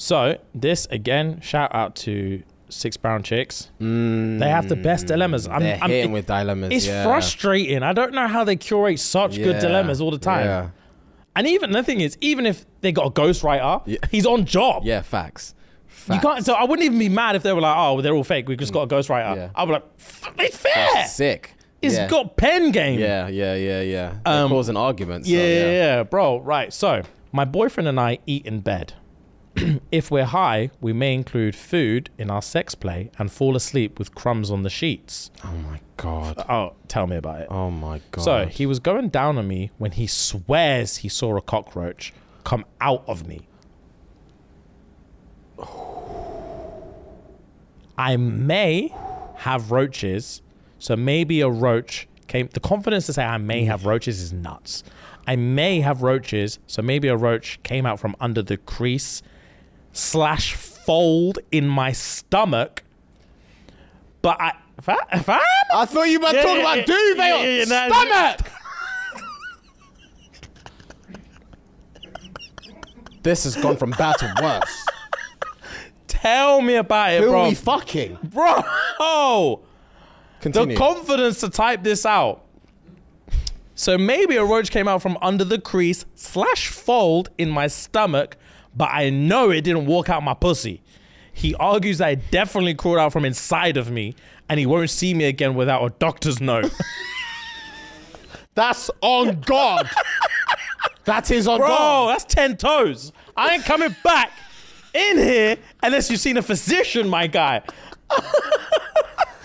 so this again, shout out to Six Brown Chicks. They have the best dilemmas. I'm, They're I'm- hitting with dilemmas. it's yeah. frustrating. I don't know how they curate such good dilemmas all the time. Yeah. And even the thing is, even if they got a ghostwriter, Yeah. he's on job. Yeah, facts. You can't. So I wouldn't even be mad if they were like, "Oh, they're all fake. We just got a ghostwriter." Yeah. I'd be like, "F- "It's fair. That's sick. It's yeah. got pen game." Yeah, yeah, yeah, yeah. Um, causing arguments. so, Yeah, yeah, yeah, bro. Right. So, my boyfriend and I eat in bed. if we're high, we may include food in our sex play and fall asleep with crumbs on the sheets. Oh my god. Oh, tell me about it. Oh my god. So, he was going down on me when he swears he saw a cockroach come out of me. I may have roaches, so maybe a roach came. The confidence to say I may have roaches is nuts. I may have roaches, so maybe a roach came out from under the crease slash fold in my stomach. But I, fam, fam? I thought you were Yeah, talking yeah, about yeah. duvet Yeah, yeah, stomach. this has gone from bad to worse. tell me about it, Who bro. are we fucking? bro, the confidence to type this out. So maybe a roach came out from under the crease slash fold in my stomach, but I know it didn't walk out my pussy. He argues that it definitely crawled out from inside of me, and he won't see me again without a doctor's note. That's on God. that is on Bro, God. that's 10 toes. I ain't coming back in here unless you've seen a physician, my guy.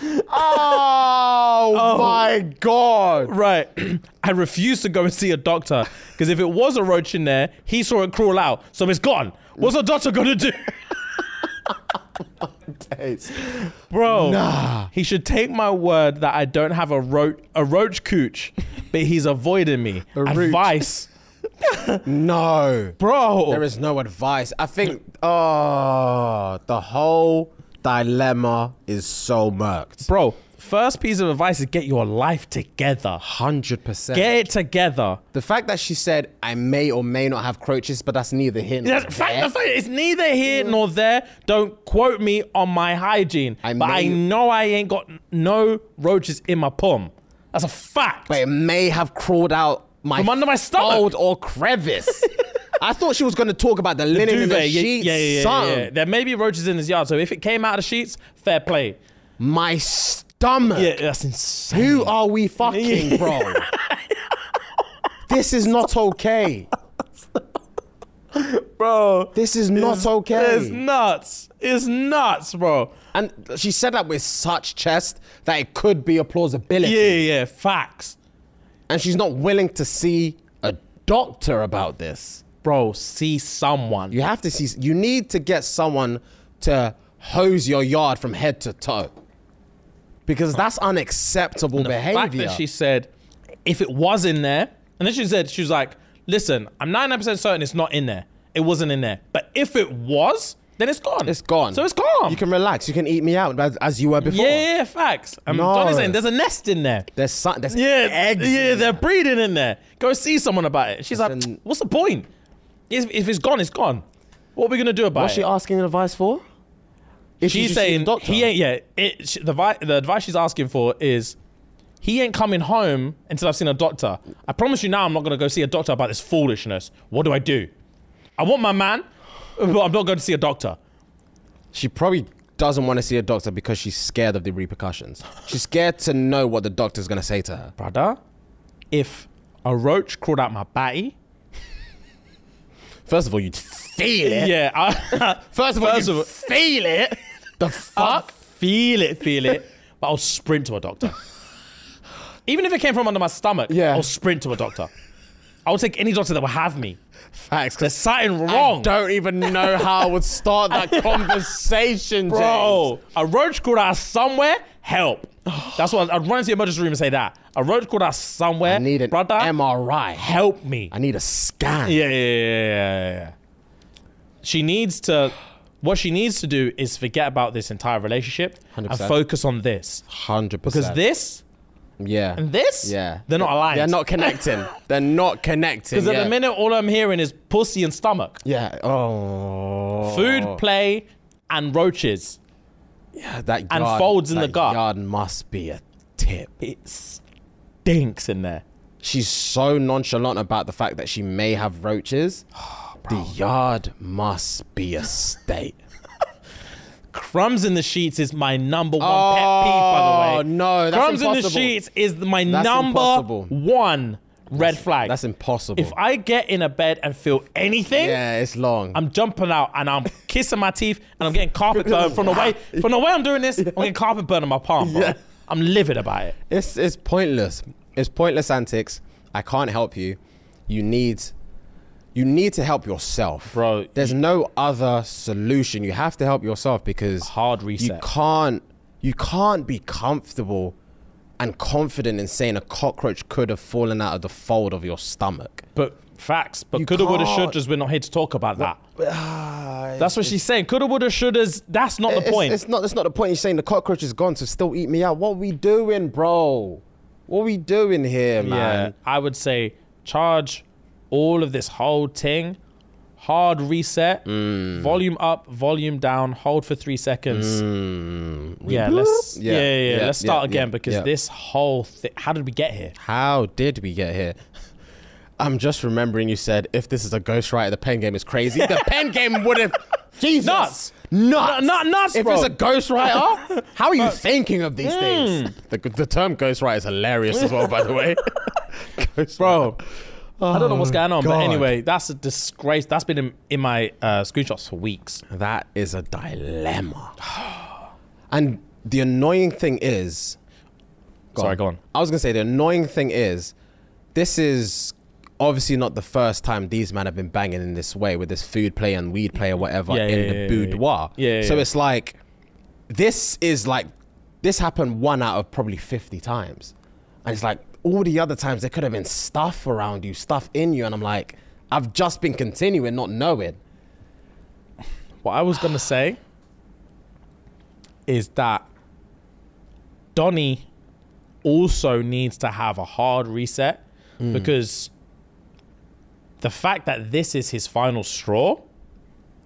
Oh, oh, my God. Right. I refuse to go and see a doctor because if it was a roach in there, he saw it crawl out. So it's gone. What's a doctor going to do? Bro, Nah. he should take my word that I don't have a roach a roach cooch, but he's avoiding me. roach. Advice. No. Bro. There is no advice. I think, oh, the whole dilemma is so murked. Bro, first piece of advice is get your life together. 100%. Get it together. the fact that she said, I may or may not have croaches, but that's neither here nor That's there. the fact, it's neither here nor there. Don't quote me on my hygiene. I but I know I ain't got no roaches in my pum. That's a fact. But it may have crawled out my From under my stomach. or crevice. I thought she was going to talk about the linen the Duvet, yeah, sheets. yeah, yeah, yeah, yeah. There may be roaches in his yard, so if it came out of the sheets, fair play. My stomach. Yeah, that's insane. Who are we fucking, bro? this is not okay. bro? This is not okay. It's nuts. It's nuts, bro. And she said that with such chest that it could be a plausibility. Yeah, yeah, facts. And she's not willing to see a doctor about this. Bro, see someone. You have to see, you need to get someone to hose your yard from head to toe. Because that's unacceptable the fact behavior. that she said if it was in there, and then she said she was like, listen, I'm 99% certain it's not in there. It wasn't in there. But if it was, then it's gone. It's gone. So it's gone. You can relax. You can eat me out as, as you were before. yeah, yeah, yeah, facts. I'm No. Johnny's saying there's a nest in there. There's some, there's Yeah, eggs. yeah, they're breeding in there. Go see someone about it. She's like, Listen- what's the point? If, if it's gone, it's gone. What are we gonna do about What's it? she asking advice for? If you she's should see a saying doctor. he ain't. Yeah, it, sh the the advice she's asking for is he ain't coming home until I've seen a doctor. I promise you now, I'm not gonna go see a doctor about this foolishness. What do I do? I want my man, but I'm not going to see a doctor. She probably doesn't want to see a doctor because she's scared of the repercussions. She's scared to know what the doctor's gonna say to her. Brother, if a roach crawled out my body, First of all, you'd feel it. yeah, I, First of all, First you of feel it. The fuck? feel it, feel it, but I'll sprint to a doctor. Even if it came from under my stomach, Yeah. I'll sprint to a doctor. I'll take any doctor that will have me. Facts. There's something wrong. I don't even know how I would start that conversation, Bro, a roach crawled out somewhere, help. That's what I'd run into the emergency room and say that. A roach crawled out somewhere, I need an brother, MRI. help me. I need a scan. Yeah, yeah, yeah, yeah, yeah. She needs to, what she needs to do is forget about this entire relationship and 100%. focus on this. Hundred percent. Because this yeah, and this, yeah, they're not aligned. They're not connecting. they're not connecting. Because at yeah. the minute, all I'm hearing is pussy and stomach, yeah. Oh, food, play, and roaches. Yeah, that yard, and folds in the gut. Yard must be a tip. It stinks in there. She's so nonchalant about the fact that she may have roaches. the yard must be a state. Crumbs in the sheets is my number one pet peeve, by the oh, way. Oh, no, that's impossible. Crumbs in the sheets is my That's number impossible. one red flag. That's impossible. if I get in a bed and feel anything, yeah, it's long. I'm jumping out and I'm kissing my teeth and I'm getting carpet burn from the way from the way I'm doing this. I'm getting carpet burn on my palm, bro. Yeah. I'm livid about it. It's it's pointless. It's pointless antics. I can't help you. You need you need to help yourself. Bro, There's no other solution. You have to help yourself because Hard reset. you can't you can't be comfortable and confident in saying a cockroach could have fallen out of the fold of your stomach. But facts. But You coulda, woulda, can't- should just. We're not here to talk about that. Ah, that's what she's saying. Coulda, woulda, shoulda's. That's not the It's- point. It's not. That's not the point. You're saying the cockroach is gone, so still eat me out. What we doing, bro? What we doing here, man? Yeah, I would say charge all of this whole thing, hard reset, Mm. volume up, volume down, hold for three seconds. Mm. Yeah, let's Yeah, yeah, yeah, yeah, let's start again because this whole thing. How did we get here? How did we get here? I'm just remembering you said if this is a ghostwriter, the pen game is crazy. the pen game would have Jesus. Nuts. Nuts. Nu- nut- nuts, If bro. it's a ghostwriter, how are you thinking of these things? The, the term ghostwriter is hilarious as well, by the way. Ghostwriter. Bro, I don't know what's going on, but anyway, that's a disgrace. That's been in, in my uh, screenshots for weeks. That is a dilemma. and the annoying thing is. Sorry, go on. I was gonna say the annoying thing is, this is obviously not the first time these men have been banging in this way with this food play and weed play or whatever Yeah, in yeah, the yeah, boudoir. yeah. So it's like, this is like, this happened one out of probably fifty times, and it's like all the other times there could have been stuff around you, stuff in you, and I'm like, I've just been continuing not knowing. What I was gonna say is that Donny also needs to have a hard reset hmm. because the fact that this is his final straw,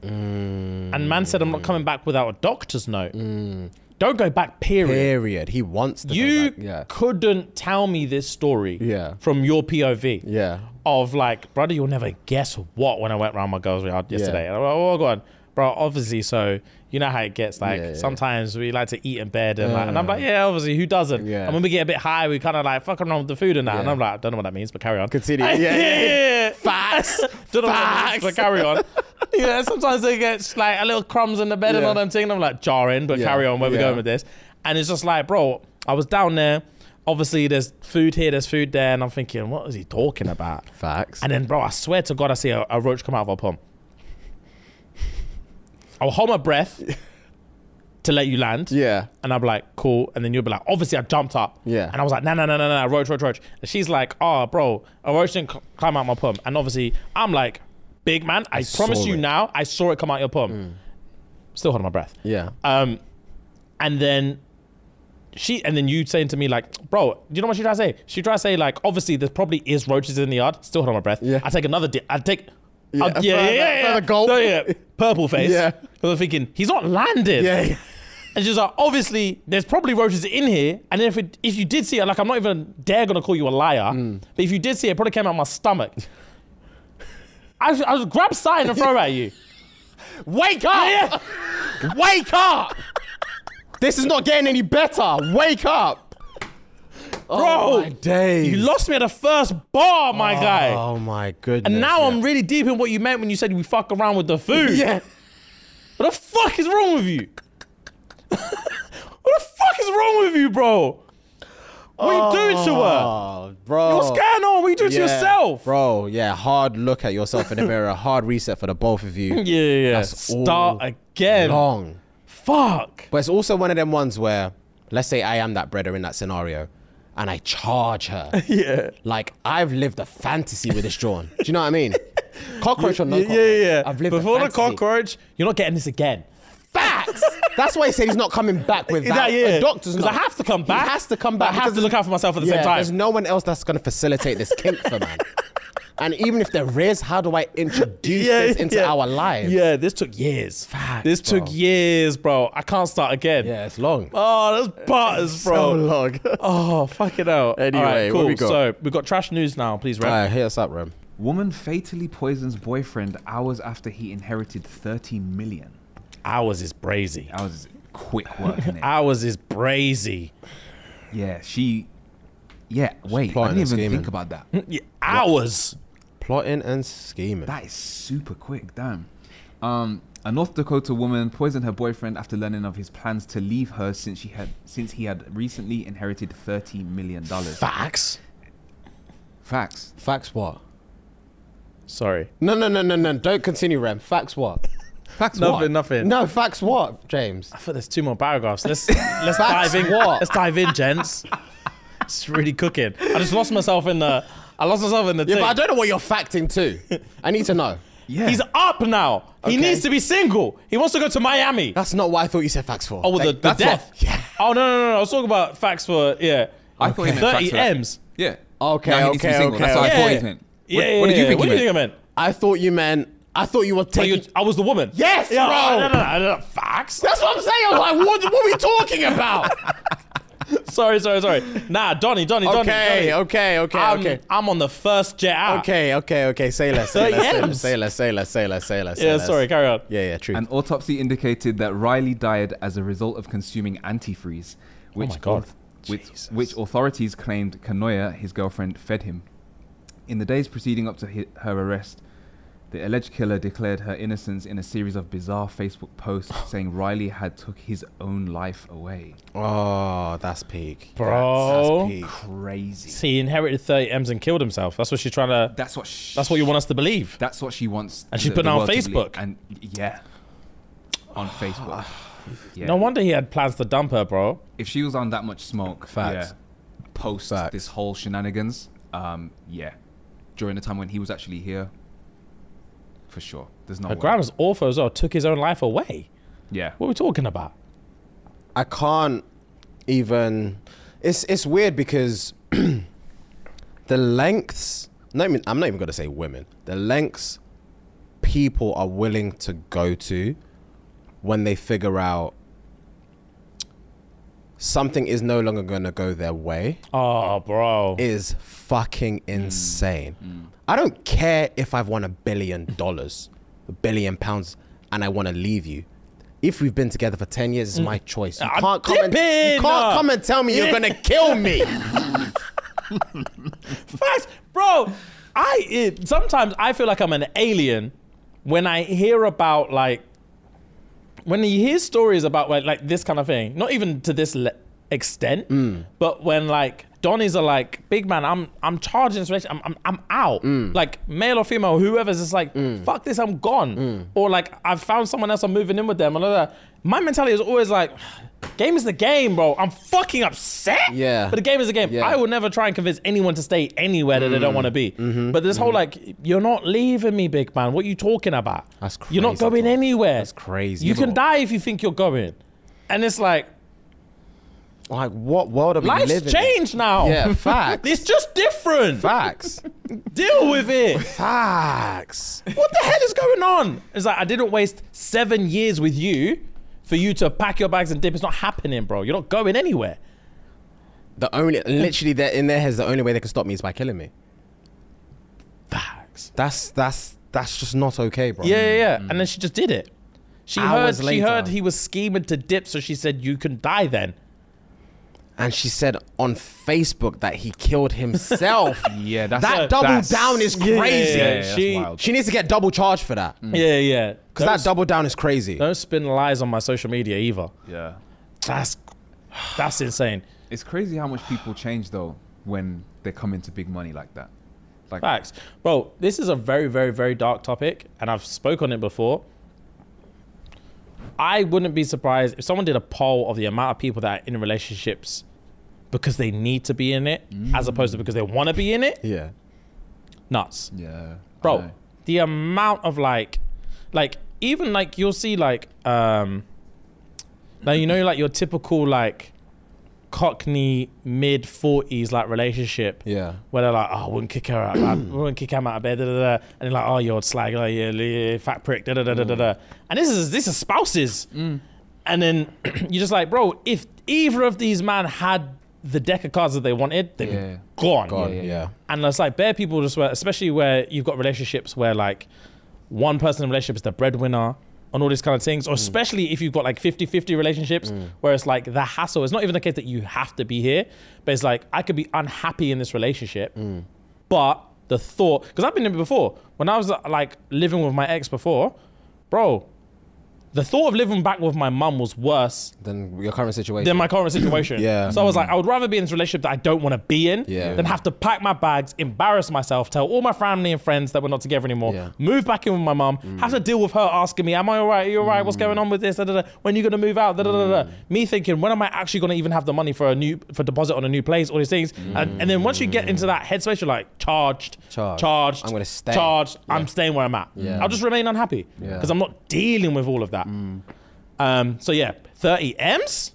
and man said I'm not hmm. coming back without a doctor's note. Hmm. Don't go back. Period. Period. He wants to. go You back. Yeah. couldn't tell me this story Yeah. from your POV Yeah. of like, brother, you'll never guess what when I went around my girl's yard yesterday. And I'm like, oh, go on. Bro, obviously, so you know how it gets. Like, Yeah, yeah. sometimes we like to eat in bed, and, like, and I'm like, yeah, obviously, who doesn't? And when we get a bit high, we kind of like fuck around with the food and that. And I'm like, I don't know what that means, but carry on. Continue. Yeah, yeah, yeah. Facts. don't know what means, but carry on. yeah, sometimes they get like a little crumbs in the bed and all them things. And I'm like, jarring, but carry on. Where we going with this? And it's just like, bro, I was down there. Obviously, there's food here, there's food there, and I'm thinking, what is he talking about? Facts. And then, bro, I swear to God, I see a, a roach come out of a pump. I'll hold my breath. to let you land. Yeah. And I'll be like, cool. And then you'll be like, obviously I jumped up. Yeah. And I was like, no, no, no, no, no, roach, roach, roach. And she's like, oh, bro, a roach didn't climb out my pum. And obviously I'm like, big man, I, promise you it. now, I saw it come out your pum. Still holding my breath. Yeah. Um, and then she, and then you saying to me like, bro, do you know what she tried to say? She tried to say like, obviously there probably is roaches in the yard. Still holding my breath. Yeah. I take another dip. I take. Yeah, Yeah, yeah, yeah, yeah, yeah. further gulp. No, yeah. Purple face. Yeah. Because I'm thinking he's not landed. yeah. yeah. And she's like, obviously, there's probably roaches in here. And if it, if you did see it, like, I'm not even dare gonna call you a liar. Mm. But if you did see it, it probably came out of my stomach. I was, I was grab sign and throw at you. Wake up! Wake up! This is not getting any better. Wake up! Oh bro, Oh my days. you lost me at the first bar, my oh guy. Oh my goodness. And now yeah. I'm really deep in what you meant when you said we fuck around with the food. Yeah. What the fuck is wrong with you? what the fuck is wrong with you, bro? What are you doing to her? Oh, bro. What's going on? What are you doing to yourself? Bro, yeah, hard look at yourself in the mirror, hard reset for the both of you. Yeah, yeah, yeah. Start again. Long. Fuck. But it's also one of them ones where, let's say I am that brother in that scenario, and I charge her. Yeah. like I've lived a fantasy with this drawn. Do you know what I mean? Cockroach or no Yeah, cockroach? yeah, yeah. I've lived Before the cockroach, you're not getting this again. Facts. That's why he said he's not coming back with that. That, yeah. A doctor's Because not. I have to come back. He has to come back. I have to look out for myself at the yeah, same time. There's no one else that's going to facilitate this kink for man. And even if there is, how do I introduce this into yeah. our lives? Yeah, this took years. Facts, this took years, bro. I can't start again. Yeah, it's long. Oh, that's butters, bro. long. Oh, fuck it out. Anyway, All right, what cool. we got? So we've got trash news now, please, Red. Alright, hit us up, Rem. Woman fatally poisons boyfriend hours after he inherited 30 million. Ours is brazy. That was quick work, innit? Ours is brazy. yeah, she. Yeah, wait. I didn't even scheming. think about that. Yeah, ours. Plotting and scheming. That is super quick, damn. Um, a North Dakota woman poisoned her boyfriend after learning of his plans to leave her since she had since he had recently inherited thirty million dollars. Facts. Facts. Facts what? Sorry. No, no, no, no, no. Don't continue, Rem. Facts what? Facts. Nothing, what? nothing. No, facts what, James? I thought there's two more paragraphs. Let's let's dive in. what? Let's dive in, gents. It's really cooking. I just lost myself in the. I lost myself in the. Yeah, thing. but I don't know what you're facting to. I need to know. Yeah. He's up now. He Okay. needs to be single. He wants to go to Miami. That's not what I thought you said facts for. Oh, with the, Like, the that's death. what- yeah. Oh no, no, no, no! I was talking about facts for yeah. I thought he meant 30 facts for that. M's. Yeah. Okay, Now he needs to be okay, single. okay, That's what okay. I thought he meant. Yeah, what, yeah, what did you yeah. think What he do you think I meant? meant? I thought you meant. I thought you were Oh, taking. you- I was the woman. Yes, Yeah, bro. No, no, no, no, no, Facts. That's what I'm saying. I was like, what, what are we talking about? sorry, sorry, sorry. Nah, Donny, Donny, Donny. okay, Donny. okay, okay, I'm, okay. I'm on the first jet out. Okay, okay, okay. Say less. Say 30 less. Say less. Say less. Say less. Say less. Say less. say Yeah, less. sorry. Carry on. Yeah, yeah, true. An autopsy indicated that Riley died as a result of consuming antifreeze, oh which, my God. which, which authorities claimed Kanoya, his girlfriend, fed him. In the days preceding up to hi- her arrest, the alleged killer declared her innocence in a series of bizarre Facebook posts saying Riley had took his own life away. oh, that's peak. Bro. That's peak. Crazy. He inherited 30 M's and killed himself. That's what she's trying to. That's what. Sh- That's what you want us to believe. That's what she wants. And she's putting the it on world to believe. Facebook. And yeah, on Facebook. Yeah. No wonder he had plans to dump her, bro. if she was on that much smoke, Facts. yeah, post Facts. this whole shenanigans, um, yeah, during the time when he was actually here, for sure. There's no Her way. grandma's awful as well. Took his own life away. Yeah, What are we talking about? I can't even. It's it's weird because the lengths. Not even, I'm not even gonna say women. The lengths people are willing to go to when they figure out something is no longer gonna go their way Oh, bro. is fucking insane. Mm. Mm. I don't care if I've won a billion dollars, a billion pounds, and I want to leave you. If we've been together for 10 years, it's my mm. choice. You I'm can't, come and, you can't come and tell me you're going to kill me. Facts, bro. I it, sometimes I feel like I'm an alien when I hear about like when you hear stories about like, like this kind of thing. Not even to this extent, mm. but when like Donnies are like, big man, I'm I'm charging this relationship. I'm, I'm, I'm out. Mm. Like male or female, whoever's just like, mm. fuck this, I'm gone. Mm. Or like I've found someone else, I'm moving in with them. That. My mentality is always like, game is the game, bro. I'm fucking upset. Yeah. But the game is the game. Yeah. I will never try and convince anyone to stay anywhere that they don't want to be. Mm-hmm. But this whole mm-hmm. like, you're not leaving me, big man. What are you talking about? That's crazy. You're not going anywhere. That's crazy, You can die if you think you're going. And it's like, Like, what world are we life's living changed now. Yeah, facts. It's just different. facts. Deal with it. Facts. what the hell is going on? It's like I didn't waste seven years with you for you to pack your bags and dip. It's not happening, bro. You're not going anywhere. The only, literally, they're in their heads, the only way they can stop me is by killing me. Facts. That's that's that's just not okay, bro. Yeah, yeah, yeah. Mm. And then she just did it. She Hours heard. She heard he was scheming to dip, so she said, "You can die then." And she said on Facebook that he killed himself. Yeah, that's that Uh, double that's- down is Yeah, yeah, crazy. yeah, Yeah, she, wild. She needs to get double charged for that. yeah, yeah. Because that double down is crazy. Don't spin lies on my social media either. Yeah. That's that's insane. It's crazy how much people change though when they come into big money like that. Like Facts, bro. This is a very, very, very dark topic, and I've spoke on it before. I wouldn't be surprised if someone did a poll of the amount of people that are in relationships because they need to be in it, as opposed to because they want to be in it. Yeah. Nuts, yeah, bro. The amount of like, like even like you'll see like, um, now you know like your typical like Cockney mid forties like relationship Yeah. where they're like, oh, I wouldn't kick her out, I wouldn't kick him out of bed, da, da, da. and they're like, oh, you're a slag, oh, yeah, yeah, fat prick, da, da, da, da, da, da. Mm. And this is this is spouses, mm. and then you're just like, bro, if either of these man had the deck of cards that they wanted, they'd Yeah. be gone. God, yeah, yeah. yeah. And it's like bare people just where, especially where you've got relationships where like one person in the relationship is the breadwinner and all these kind of things, or especially if you've got like 50 50 relationships mm. where it's like the hassle, it's not even the case that you have to be here, but it's like I could be unhappy in this relationship, mm. but the thought, because I've been in it before, when I was like living with my ex before, bro, the thought of living back with my mum was worse Then your current situation. than my current situation. Yeah. So I was like, mm. I would rather be in this relationship that I don't want to be in Yeah. than have to pack my bags, embarrass myself, tell all my family and friends that we're not together anymore, Yeah. move back in with my mum, mm. have to deal with her asking me, Am I all right? Are you all right? What's mm. going on with this? Da, da, da. When are you going to move out? Da. Me thinking, when am I actually going to even have the money for a new, for deposit on a new place? All these things. And, and then once you get into that headspace, you're like, charged, Charged. charged. I'm gonna stay. Charged. Yeah. I'm staying where I'm at. Yeah. I'll just remain unhappy Yeah. because I'm not dealing with all of that. Um, so yeah, 30 M's.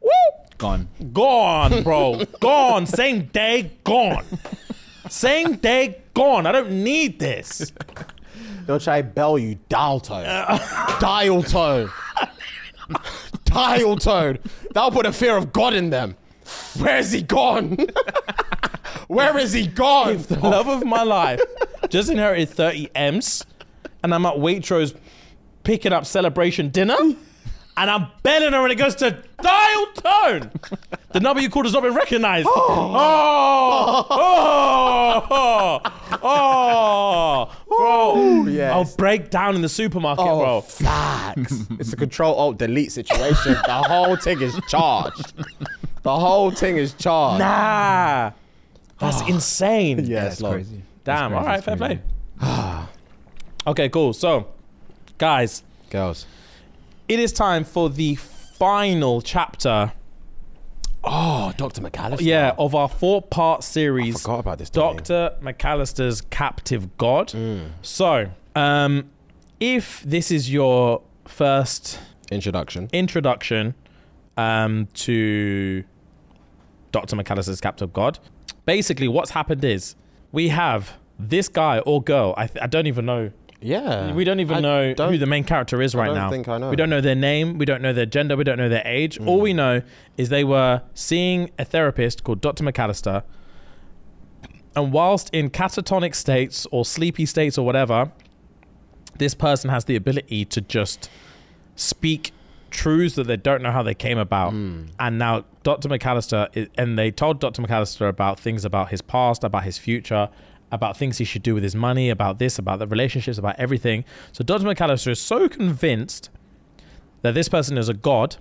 Woo! Gone. Gone, bro. gone. Same day, gone. Same day, gone. I don't need this. They'll try bell you dial tone. dial tone. dial tone. That'll put a fear of God in them. Where is he gone? Where is he gone? The love of my life just inherited 30 M's, and I'm at Waitrose picking up celebration dinner, and I'm belling her, and it goes to dial tone. The number you called has not been recognized. oh, oh, oh, oh. oh. bro. yes. I'll break down in the supermarket, Oh, bro. facts. it's a control alt delete situation. The whole thing is charged. The whole thing is charged. Nah. That's ah. insane. Yeah, That's it's long. crazy. Damn. That's All crazy, right, fair that's play. crazy. Ah. Okay, cool. So, guys, Girls. it is time for the final chapter, Oh, Dr. McAllister. yeah, of our four-part series. I forgot about this. Dr. McAllister's Captive God. So, um, if this is your first Introduction. introduction um, to Dr. McAllister's Captive God, basically what's happened is we have this guy or girl. I, th- I don't even know. Yeah. We don't even I know don't- who the main character is right don't now. think I know. We don't know their name. We don't know their gender. We don't know their age. All we mm. know is they were seeing a therapist called Dr. McAllister. And whilst in catatonic states or sleepy states or whatever, this person has the ability to just speak truths that they don't know how they came about. Mm. And now Dr. McAllister, i- and they told Dr. McAllister about things about his past, about his future, about things he should do with his money, about this, about the relationships, about everything. So Dr. McAllister is so convinced that this person is a god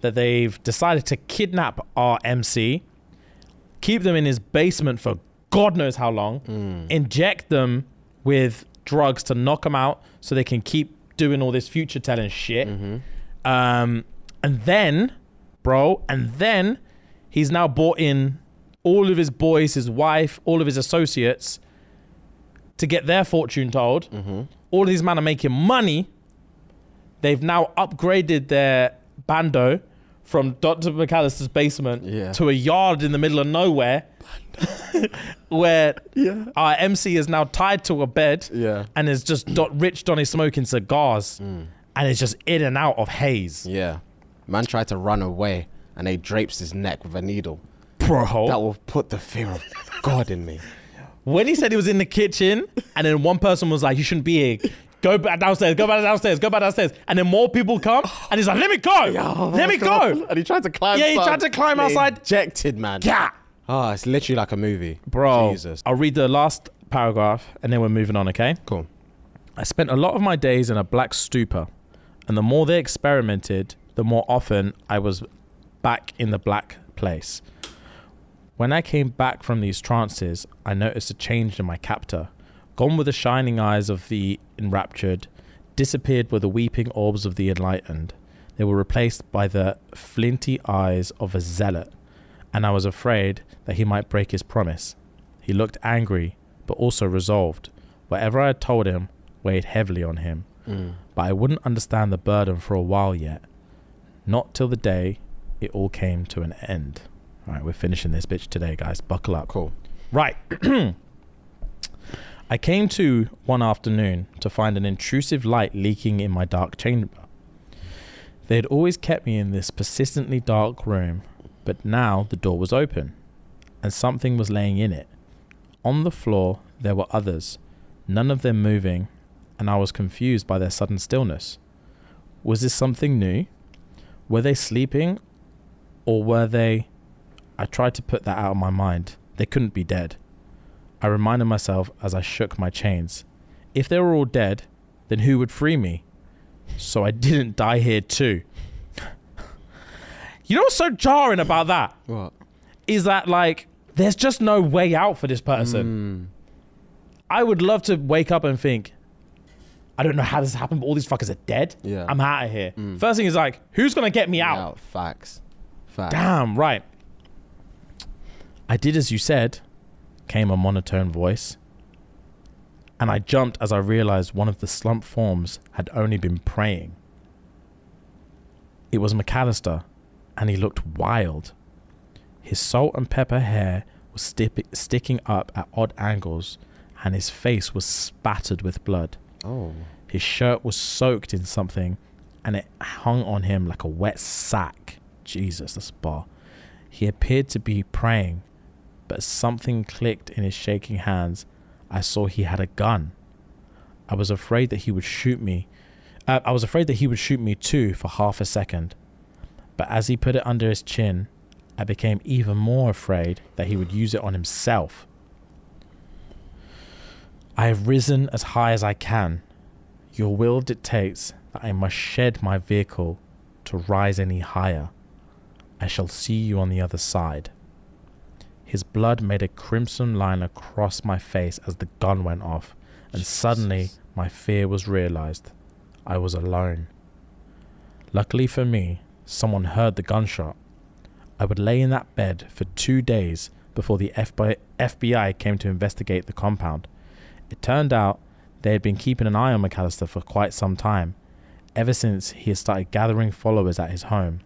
that they've decided to kidnap our MC, keep them in his basement for God knows how long, Mm. inject them with drugs to knock them out so they can keep doing all this future telling shit. Mhm. Um, and then, bro, and then he's now brought in all of his boys, his wife, all of his associates to get their fortune told. Mhm. All of these men are making money. They've now upgraded their bando from Dr. McAllister's basement Yeah. to a yard in the middle of nowhere where Yeah. our MC is now tied to a bed Yeah. and is just dot rich Donny smoking cigars Mm. and is just in and out of haze. Yeah. Man tried to run away and they drapes his neck with a needle. Bro. That will put the fear of God in me. When he said he was in the kitchen and then one person was like, You shouldn't be here. Go back downstairs, go back downstairs, go back downstairs. And then more people come and he's like, Let me go. Oh let me go. And he tried to climb. Yeah, he tried to climb outside. Ejected, man. Yeah. Oh, it's literally like a movie. Bro. Jesus. I'll read the last paragraph and then we're moving on, okay? Cool. I spent a lot of my days in a black stupor, and the more they experimented, the more often I was back in the black place. When I came back from these trances, I noticed a change in my captor. Gone were the shining eyes of the enraptured, disappeared were the weeping orbs of the enlightened. They were replaced by the flinty eyes of a zealot, and I was afraid that he might break his promise. He looked angry, but also resolved. Whatever I had told him weighed heavily on him, Mm. but I wouldn't understand the burden for a while yet. Not till the day it all came to an end. All right, we're finishing this bitch today, guys. Buckle up. Cool. Right. I came to one afternoon to find an intrusive light leaking in my dark chamber. They had always kept me in this persistently dark room, but now the door was open, and something was laying in it. On the floor, there were others, none of them moving, and I was confused by their sudden stillness. Was this something new? Were they sleeping, or were they. I tried to put that out of my mind. They couldn't be dead. I reminded myself as I shook my chains. If they were all dead, then who would free me? So I didn't die here too. you know what's so jarring about that? What? Is that like there's just no way out for this person. Mm. I would love to wake up and think, I don't know how this happened, but all these fuckers are dead. Yeah. I'm out of here. Mm. First thing is like, who's gonna get me out? Out. Facts. Facts. Damn, right. I did as you said, came a monotone voice. And I jumped as I realized one of the slump forms had only been praying. It was McAllister, and he looked wild. His salt and pepper hair was sticking up at odd angles, and his face was spattered with blood. Oh. His shirt was soaked in something and it hung on him like a wet sack. Jesus, that's bar. He appeared to be praying, but something clicked in his shaking hands. I saw he had a gun. I was afraid that he would shoot me. Uh, I was afraid that he would shoot me too for half a second. But as he put it under his chin, I became even more afraid that he would use it on himself. I have risen as high as I can. Your will dictates that I must shed my vehicle to rise any higher. I shall see you on the other side. His blood made a crimson line across my face as the gun went off, and suddenly my fear was realized. I was alone. Luckily for me, someone heard the gunshot. I would lay in that bed for two days before the FBI, FBI came to investigate the compound. It turned out they had been keeping an eye on McAllister for quite some time, ever since he had started gathering followers at his home.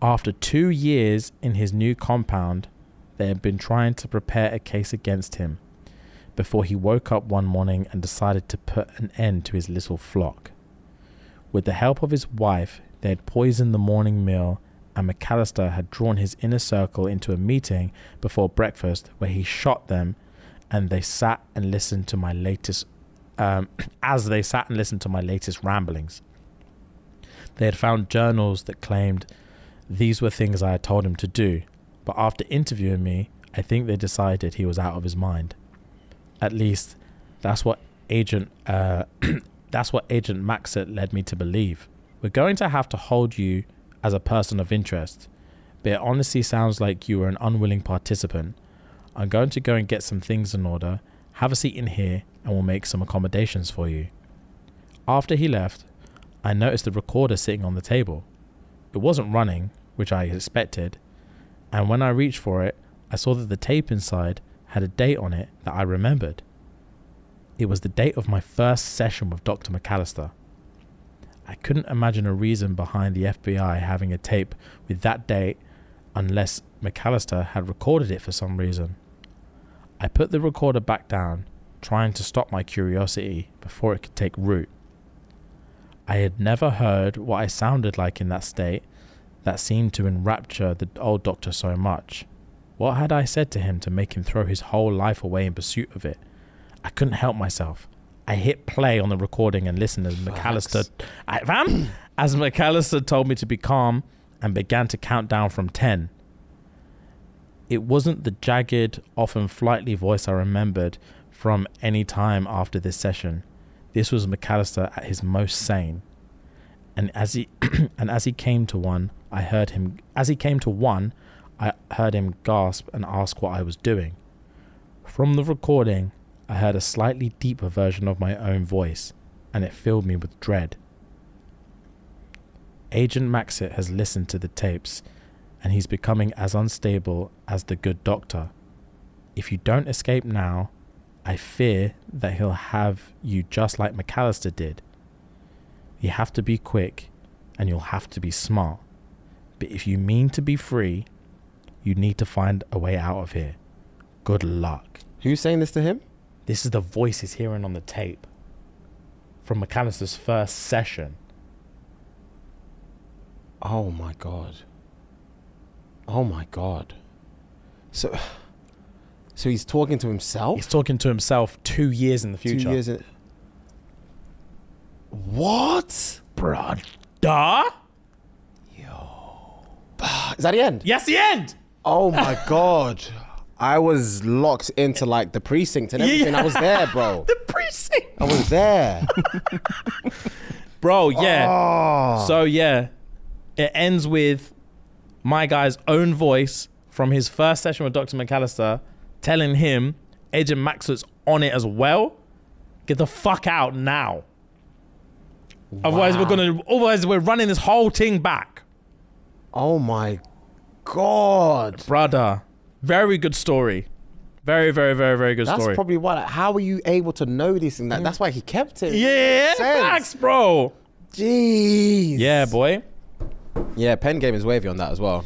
After two years in his new compound, they had been trying to prepare a case against him before he woke up one morning and decided to put an end to his little flock. With the help of his wife, they had poisoned the morning meal, and McAllister had drawn his inner circle into a meeting before breakfast where he shot them and they sat and listened to my latest um, as they sat and listened to my latest ramblings they had found journals that claimed these were things i had told him to do but after interviewing me i think they decided he was out of his mind at least that's what agent uh, that's what agent maxett led me to believe we're going to have to hold you as a person of interest but it honestly sounds like you were an unwilling participant. I'm going to go and get some things in order. Have a seat in here, and we'll make some accommodations for you. After he left, I noticed the recorder sitting on the table. It wasn't running, which I expected, and when I reached for it, I saw that the tape inside had a date on it that I remembered. It was the date of my first session with Dr. McAllister. I couldn't imagine a reason behind the FBI having a tape with that date unless McAllister had recorded it for some reason. I put the recorder back down, trying to stop my curiosity before it could take root. I had never heard what I sounded like in that state that seemed to enrapture the old doctor so much. What had I said to him to make him throw his whole life away in pursuit of it? I couldn't help myself. I hit play on the recording and listened as McAllister, I, as McAllister told me to be calm and began to count down from 10. It wasn't the jagged, often flightly voice I remembered from any time after this session. This was McAllister at his most sane. And as he and as he came to one, I heard him as he came to one, I heard him gasp and ask what I was doing. From the recording, I heard a slightly deeper version of my own voice, and it filled me with dread. Agent Maxit has listened to the tapes, and he's becoming as unstable as the good doctor. If you don't escape now, I fear that he'll have you just like McAllister did. You have to be quick, and you'll have to be smart. But if you mean to be free, you need to find a way out of here. Good luck. Who's saying this to him? This is the voice he's hearing on the tape from McAllister's first session. Oh my god. Oh my god. So, so he's talking to himself. He's talking to himself two years in the future. Two years in. What? Brother? Yo. Is that the end? Yes, the end! Oh my god. I was locked into like the precinct and everything. I was there, bro. The precinct! I was there. Bro, yeah. Oh. So, yeah, it ends with my guy's own voice from his first session with Dr. McAllister telling him Agent Maxwell's on it as well. Get the fuck out now. Otherwise, we're gonna. Otherwise, we're running this whole thing back, Oh my god. brother. Very good story. Very, very, very, very good That's story. That's probably why. Like, how are you able to know this and that? That's why he kept it. yeah, facts, bro. Jeez. Yeah, boy. Yeah, pen game is wavy on that as well.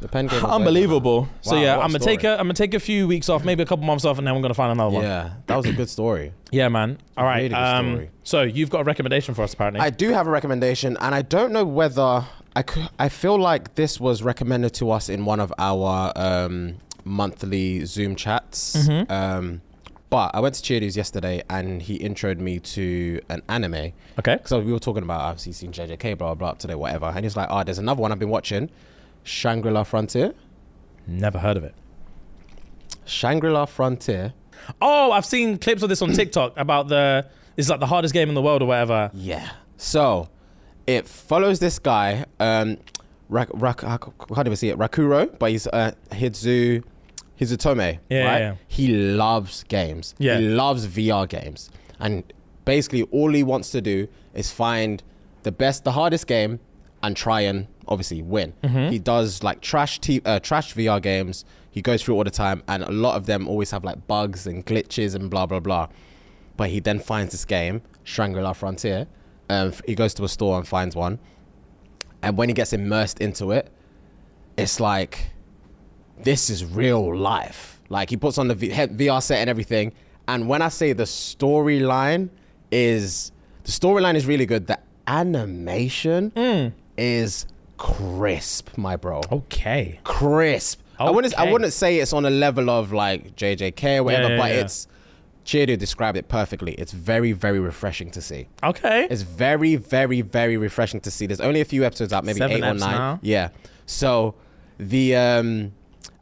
The pen game. is wavy on that. Unbelievable. So yeah, I'm gonna take a I'm gonna take a few weeks off, maybe a couple months off, and then we're gonna find another one. Yeah, that was a good story. Yeah, man. All right. Really um, so you've got a recommendation for us, apparently. I do have a recommendation, and I don't know whether I could. I feel like this was recommended to us in one of our um, monthly Zoom chats. Mhm. Um, but I went to Cheerleaders yesterday, and he introed me to an anime okay. because we were talking about obviously seen JJK blah blah blah today, whatever. And he's like, "Oh, there's another one I've been watching, Shangri-La Frontier." Never heard of it. Shangri-La Frontier. Oh, I've seen clips of this on TikTok about the it's like the hardest game in the world or whatever. Yeah. So it follows this guy, um, Rak, Rak, I can't even see it, Rakuro, but he's uh, Hizu, Hizutome. Yeah, right? yeah. He loves games. Yeah. He loves VR games. And basically, all he wants to do is find the best, the hardest game and try and obviously win. Mm-hmm. He does like trash, t- uh, trash VR games. He goes through all the time, and a lot of them always have like bugs and glitches and blah, blah, blah but he then finds this game, Shangri-La Frontier. Um, he goes to a store and finds one, and when he gets immersed into it, it's like this is real life. Like he puts on the v- VR set and everything, and when I say the storyline is the storyline is really good, the animation is crisp, my bro Okay. crisp. I wouldn't. I wouldn't say it's on a level of like JJK or whatever, yeah, but yeah. it's. Cheerdo described it perfectly. It's very, very refreshing to see. Okay. It's very, very, very refreshing to see. There's only a few episodes out, maybe Seven eight or nine. now. Yeah. So the um,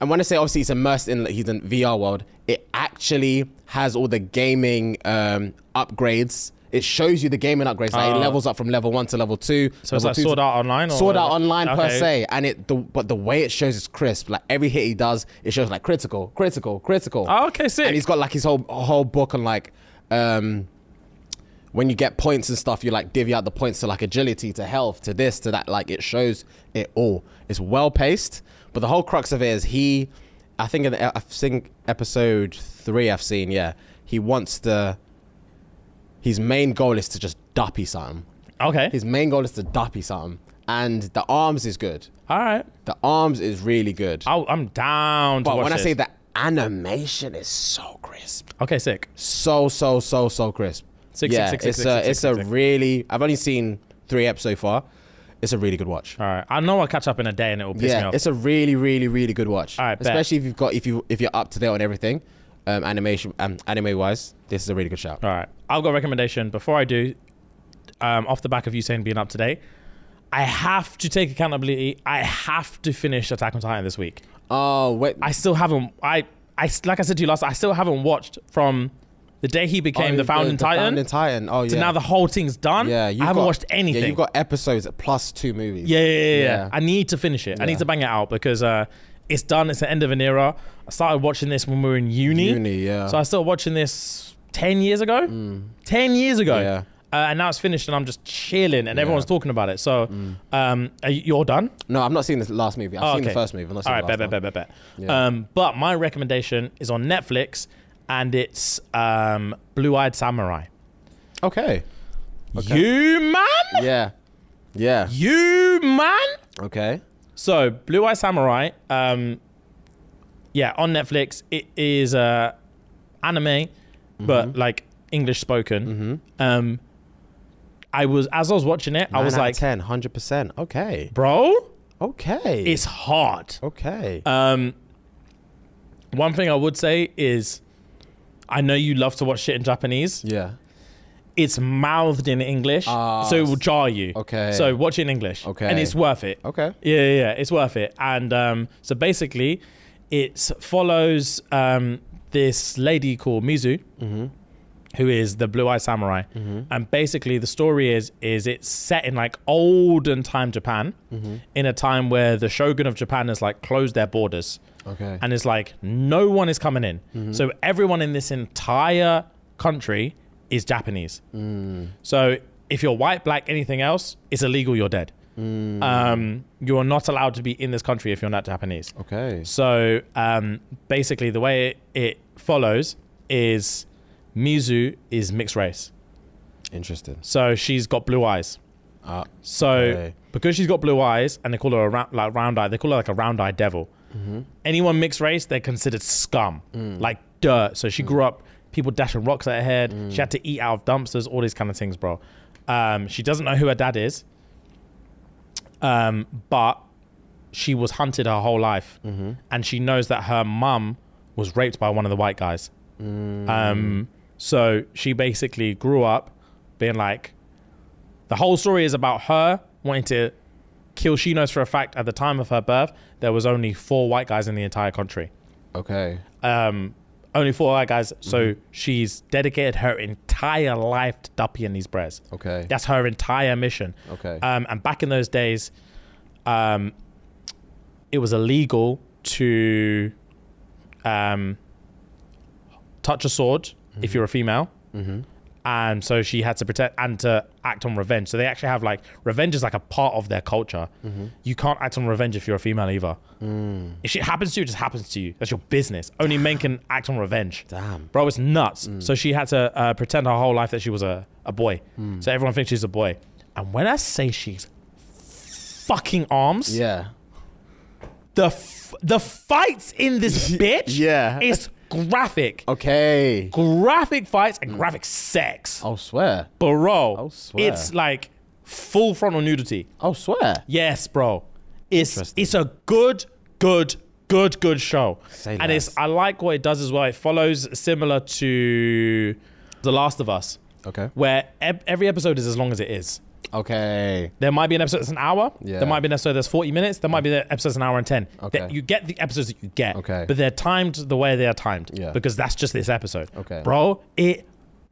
and when I say obviously he's immersed in he's in VR world, it actually has all the gaming um upgrades it shows you the gaming upgrades. Like it Oh. levels up from level one to level two. So it's like Sword Art Online. Or Sword Art Online per se, and it the, but the way it shows is crisp. Like every hit he does, it shows like critical, critical, critical. Oh, okay, sick. And he's got like his whole whole book on like um when you get points and stuff, you like divvy out the points to like agility, to health, to this, to that. Like it shows it all. It's well paced, but the whole crux of it is he. I think in the, I think episode three I've seen. Yeah, he wants to. His main goal is to just duppy something. Okay. His main goal is to duppy something, and the arms is good. All right. The arms is really good. I'll, I'm down to but when I this. say the animation is so crisp, Okay, sick. so so so so crisp. Sick, yeah, sick, sick, it's a it's a really. I've only seen three episodes so far. It's a really good watch. All right. I know I'll catch up in a day and it will piss me Yeah, off. it's a really really really good watch. All right, bet. especially if you've got if you if you're up to date on everything, um, animation um, anime wise. This is a really good shout. All right. I've got a recommendation. Before I do, um, off the back of you saying being up to date, I have to take accountability. I have to finish Attack on Titan this week. Oh wait, I still haven't. I, I like I said to you last. I still haven't watched from the day he became oh, the founding Titan Founding Titan. Oh yeah. So now the whole thing's done. yeah, you've haven't got- watched anything. Yeah, you've got episodes plus two movies. Yeah, yeah, yeah, yeah. Yeah. I need to finish it. I need to bang it out because uh, it's done. It's the end of an era. I started watching this when we were in uni. Uni, yeah. So I started watching this 10 years ago. 10 years ago. Yeah. Uh, and now it's finished and I'm just chilling and everyone's talking about it. So um, are you, you're done? No, I've not seen the last movie. I've Oh, seen the first movie. I've not All right, the bet, last bet, bet, one. bet, bet. Yeah. Um, but my recommendation is on Netflix and it's um, Blue Eyed Samurai. Okay. Okay. You man? Yeah. Yeah. You man? Okay. So, Blue Eye Samurai, um, yeah, on Netflix. It is uh, anime, but like English spoken. Um, I was as I was watching it, I was like, 10, 100%. Okay. bro, Okay. it's hard. okay. Um, one thing I would say is, I know you love to watch shit in Japanese. yeah. It's mouthed in English, Ah, so it will jar you. okay. So watch it in English. Okay. And it's worth it. Okay. Yeah, yeah, yeah, it's worth it. And um, so basically, it follows um, this lady called Mizu, Mm-hmm. who is the Blue Eye Samurai. And basically, the story is is it's set in like olden time Japan, Mm-hmm. in a time where the shogun of Japan has like closed their borders, Okay. and it's like no one is coming in. Mm-hmm. So everyone in this entire country is Japanese. Mm. So if you're white, black, anything else, it's illegal. You're dead. Mm. Um, you are not allowed to be in this country if you're not Japanese. okay. So um, basically, the way it, it follows is Mizu is mixed race. Interesting. So she's got blue eyes. Uh, So Okay. because she's got blue eyes, and they call her a round, like round eye, they call her like a round eye devil. Mm-hmm. Anyone mixed race, they're considered scum, Mm. like dirt. So she grew up people dashing rocks at her head. Mm. She had to eat out of dumpsters, all these kind of things, bro. Um, she doesn't know who her dad is, um, but she was hunted her whole life, Mm-hmm. and she knows that her mum was raped by one of the white guys. Mm. Um, so she basically grew up being like, the whole story is about her wanting to kill. She knows for a fact at the time of her birth, there was only four white guys in the entire country. okay. Um, only four white guys. So Mm-hmm. she's dedicated her entire life to duppy and these breads. Okay. That's her entire mission. Okay. Um, and back in those days, um, it was illegal to um, touch a sword if you're a female. mm-hmm. And so she had to protect and to act on revenge. So they actually have like revenge is like a part of their culture. Mm-hmm. You can't act on revenge if you're a female either. Mm. If shit happens to you, it just happens to you. That's your business. Only men can act on revenge. Damn. Bro, it's nuts. Mm. So she had to uh, pretend her whole life that she was a, a boy. So everyone thinks she's a boy. And when I say she's fucking arms, Yeah. the f- the fights in this bitch Yeah. is graphic. Okay. Graphic fights and graphic sex. I'll swear. Bro, I'll swear. it's like full frontal nudity. I'll swear. Yes, bro. It's it's a good, good, good, good show. Say and it's. I like what it does as well. It follows similar to The Last of Us, Okay. where eb- every episode is as long as it is. Okay. There might be an episode that's an hour. Yeah. There might be an episode that's 40 minutes. There might be an episode that's an hour and 10. Okay. That- You get the episodes that you get. Okay. But they're timed the way they are timed. Yeah. Because that's just this episode. Okay. Bro, it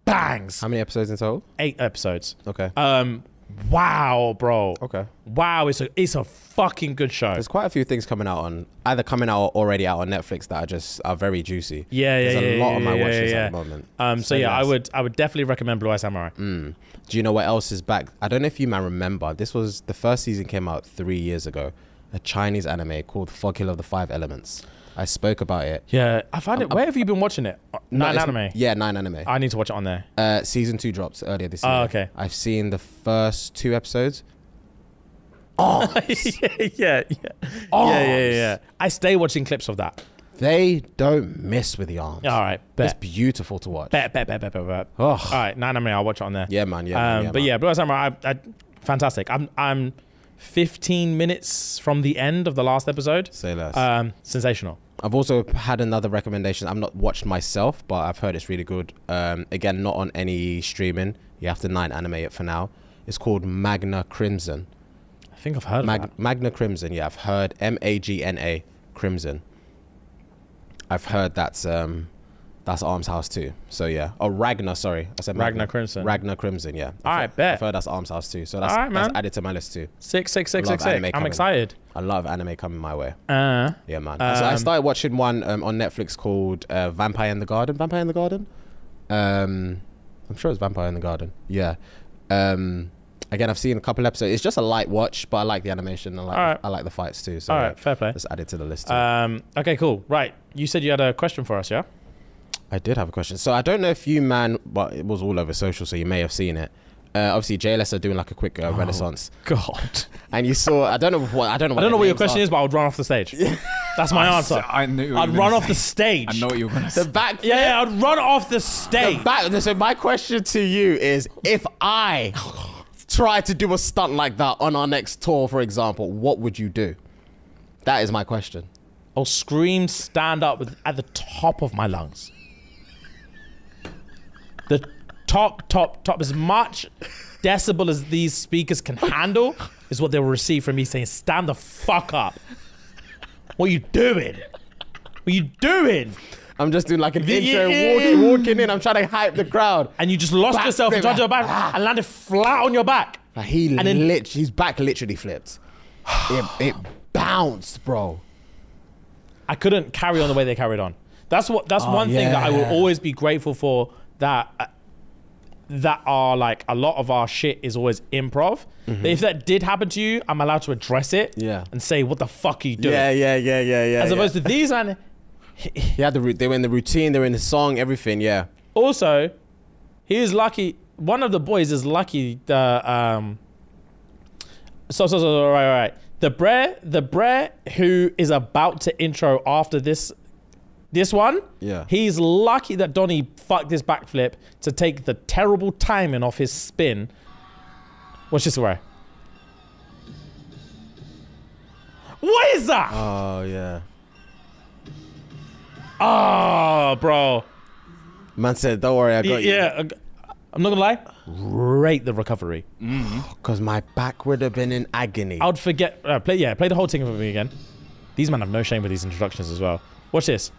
bangs. How many episodes in total? Eight episodes. Okay. Um, wow, bro. okay. Wow, it's a it's a fucking good show. There's quite a few things coming out on either coming out or already out on Netflix that are just are very juicy. Yeah, yeah, There's a yeah, lot yeah, on my yeah, watch list yeah. at the moment. Um, so So yeah, I would I would definitely recommend Blue Eye Samurai. Mm. Do you know what else is back? I don't know if you man remember. This was the first season came out three years ago. A Chinese anime called Fog Hill of the Five Elements. I spoke about it. Yeah, I find it. Where have you been watching it? Nine it's- anime. Yeah, nine anime. I need to watch it on there. Uh, season two drops earlier this year. Oh, okay. I've seen the first two episodes. yeah, yeah, yeah, yeah, yeah, yeah. I stay watching clips of that. They don't miss with the arms. All right, It's beautiful to watch. bet, bet, bet, bet, bet, bet. Oh, All right, nine anime. I'll watch it on there. yeah, man. Yeah, man, um, yeah, but man. yeah, Blue Samurai, I, I, fantastic. I'm I'm 15 minutes from the end of the last episode. Say less. Um, sensational. I've also had another recommendation. I'm not watched myself, but I've heard it's really good. Um, again, not on any streaming. You have to nine animate it for now. It's called Magna Crimson. I think I've heard of Mag- that. Magna Crimson. Yeah, I've heard M A G N A Crimson. I've heard that's um, that's Arms House too. So yeah. Oh, Ragna. Sorry, I said Ragna Crimson. Ragna Crimson. Yeah. All right, bet. I've heard that's Arms House too. So that's, All right, that's added to my list too. Six, six, six, six, six. I'm excited. A lot of anime coming my way. Uh, Yeah, man. so I Um, started watching one um, on Netflix called uh, Vampire in the Garden. Vampire in the Garden. Um, I'm sure it's Vampire in the Garden. Yeah. Um, again, I've seen a couple episodes. It's just a light watch, but I like the animation. I like. I like the fights too. So all yeah, fair play. let's add it to the list. Too. Um, okay, cool. Right, you said you had a question for us, yeah? I did have a question. So I don't know if you man, but it was all over social, so you may have seen it. Uh, obviously, JLS are doing like a quick uh, renaissance, God, and you saw. I don't know what I don't know. I don't know what your question is, but I would run off the stage. That's my answer. I knew. I'd run off the stage. I know what you were gonna say. The say. back. Yeah, yeah, I'd run off the stage. The back. So my question to you is: If I try to do a stunt like that on our next tour, for example, what would you do? That is my question. I'll scream, stand up with, at the top of my lungs. Top, top, top, as much decibel as these speakers can handle is what they will receive from me saying, stand the fuck up. What are you doing? What are you doing? I'm just doing like an The- intro, yeah. walking, walking in. I'm trying to hype the crowd. And you just lost Back yourself and tried your back and landed flat on your back. Like he And then- lit, his back literally flipped. It, it bounced, bro. I couldn't carry on the way they carried on. That's what. That's one thing that I will always be grateful for. That uh, that are like a lot of our shit is always improv. But if that did happen to you, I'm allowed to address it. Yeah. And say what the fuck are you doing? Yeah, yeah, yeah, yeah, yeah. As yeah. opposed to these man. yeah, the they were in the routine, they were in the song, everything. Yeah. Also, he is lucky. One of the boys is lucky. The um. So so so right right. right. The Brer the Brer who is about to intro after this this one. Yeah. He's lucky that Donny fucked this backflip to take the terrible timing off his spin. Watch this way. What is that? Oh yeah. Oh, bro. Man said, "Don't worry, I got you." Yeah. uh, I'm not gonna lie. Rate the recovery. Because my back would have been in agony. I would forget. Uh, play, yeah, play the whole thing for me again. These men have no shame with these introductions as well. Watch this.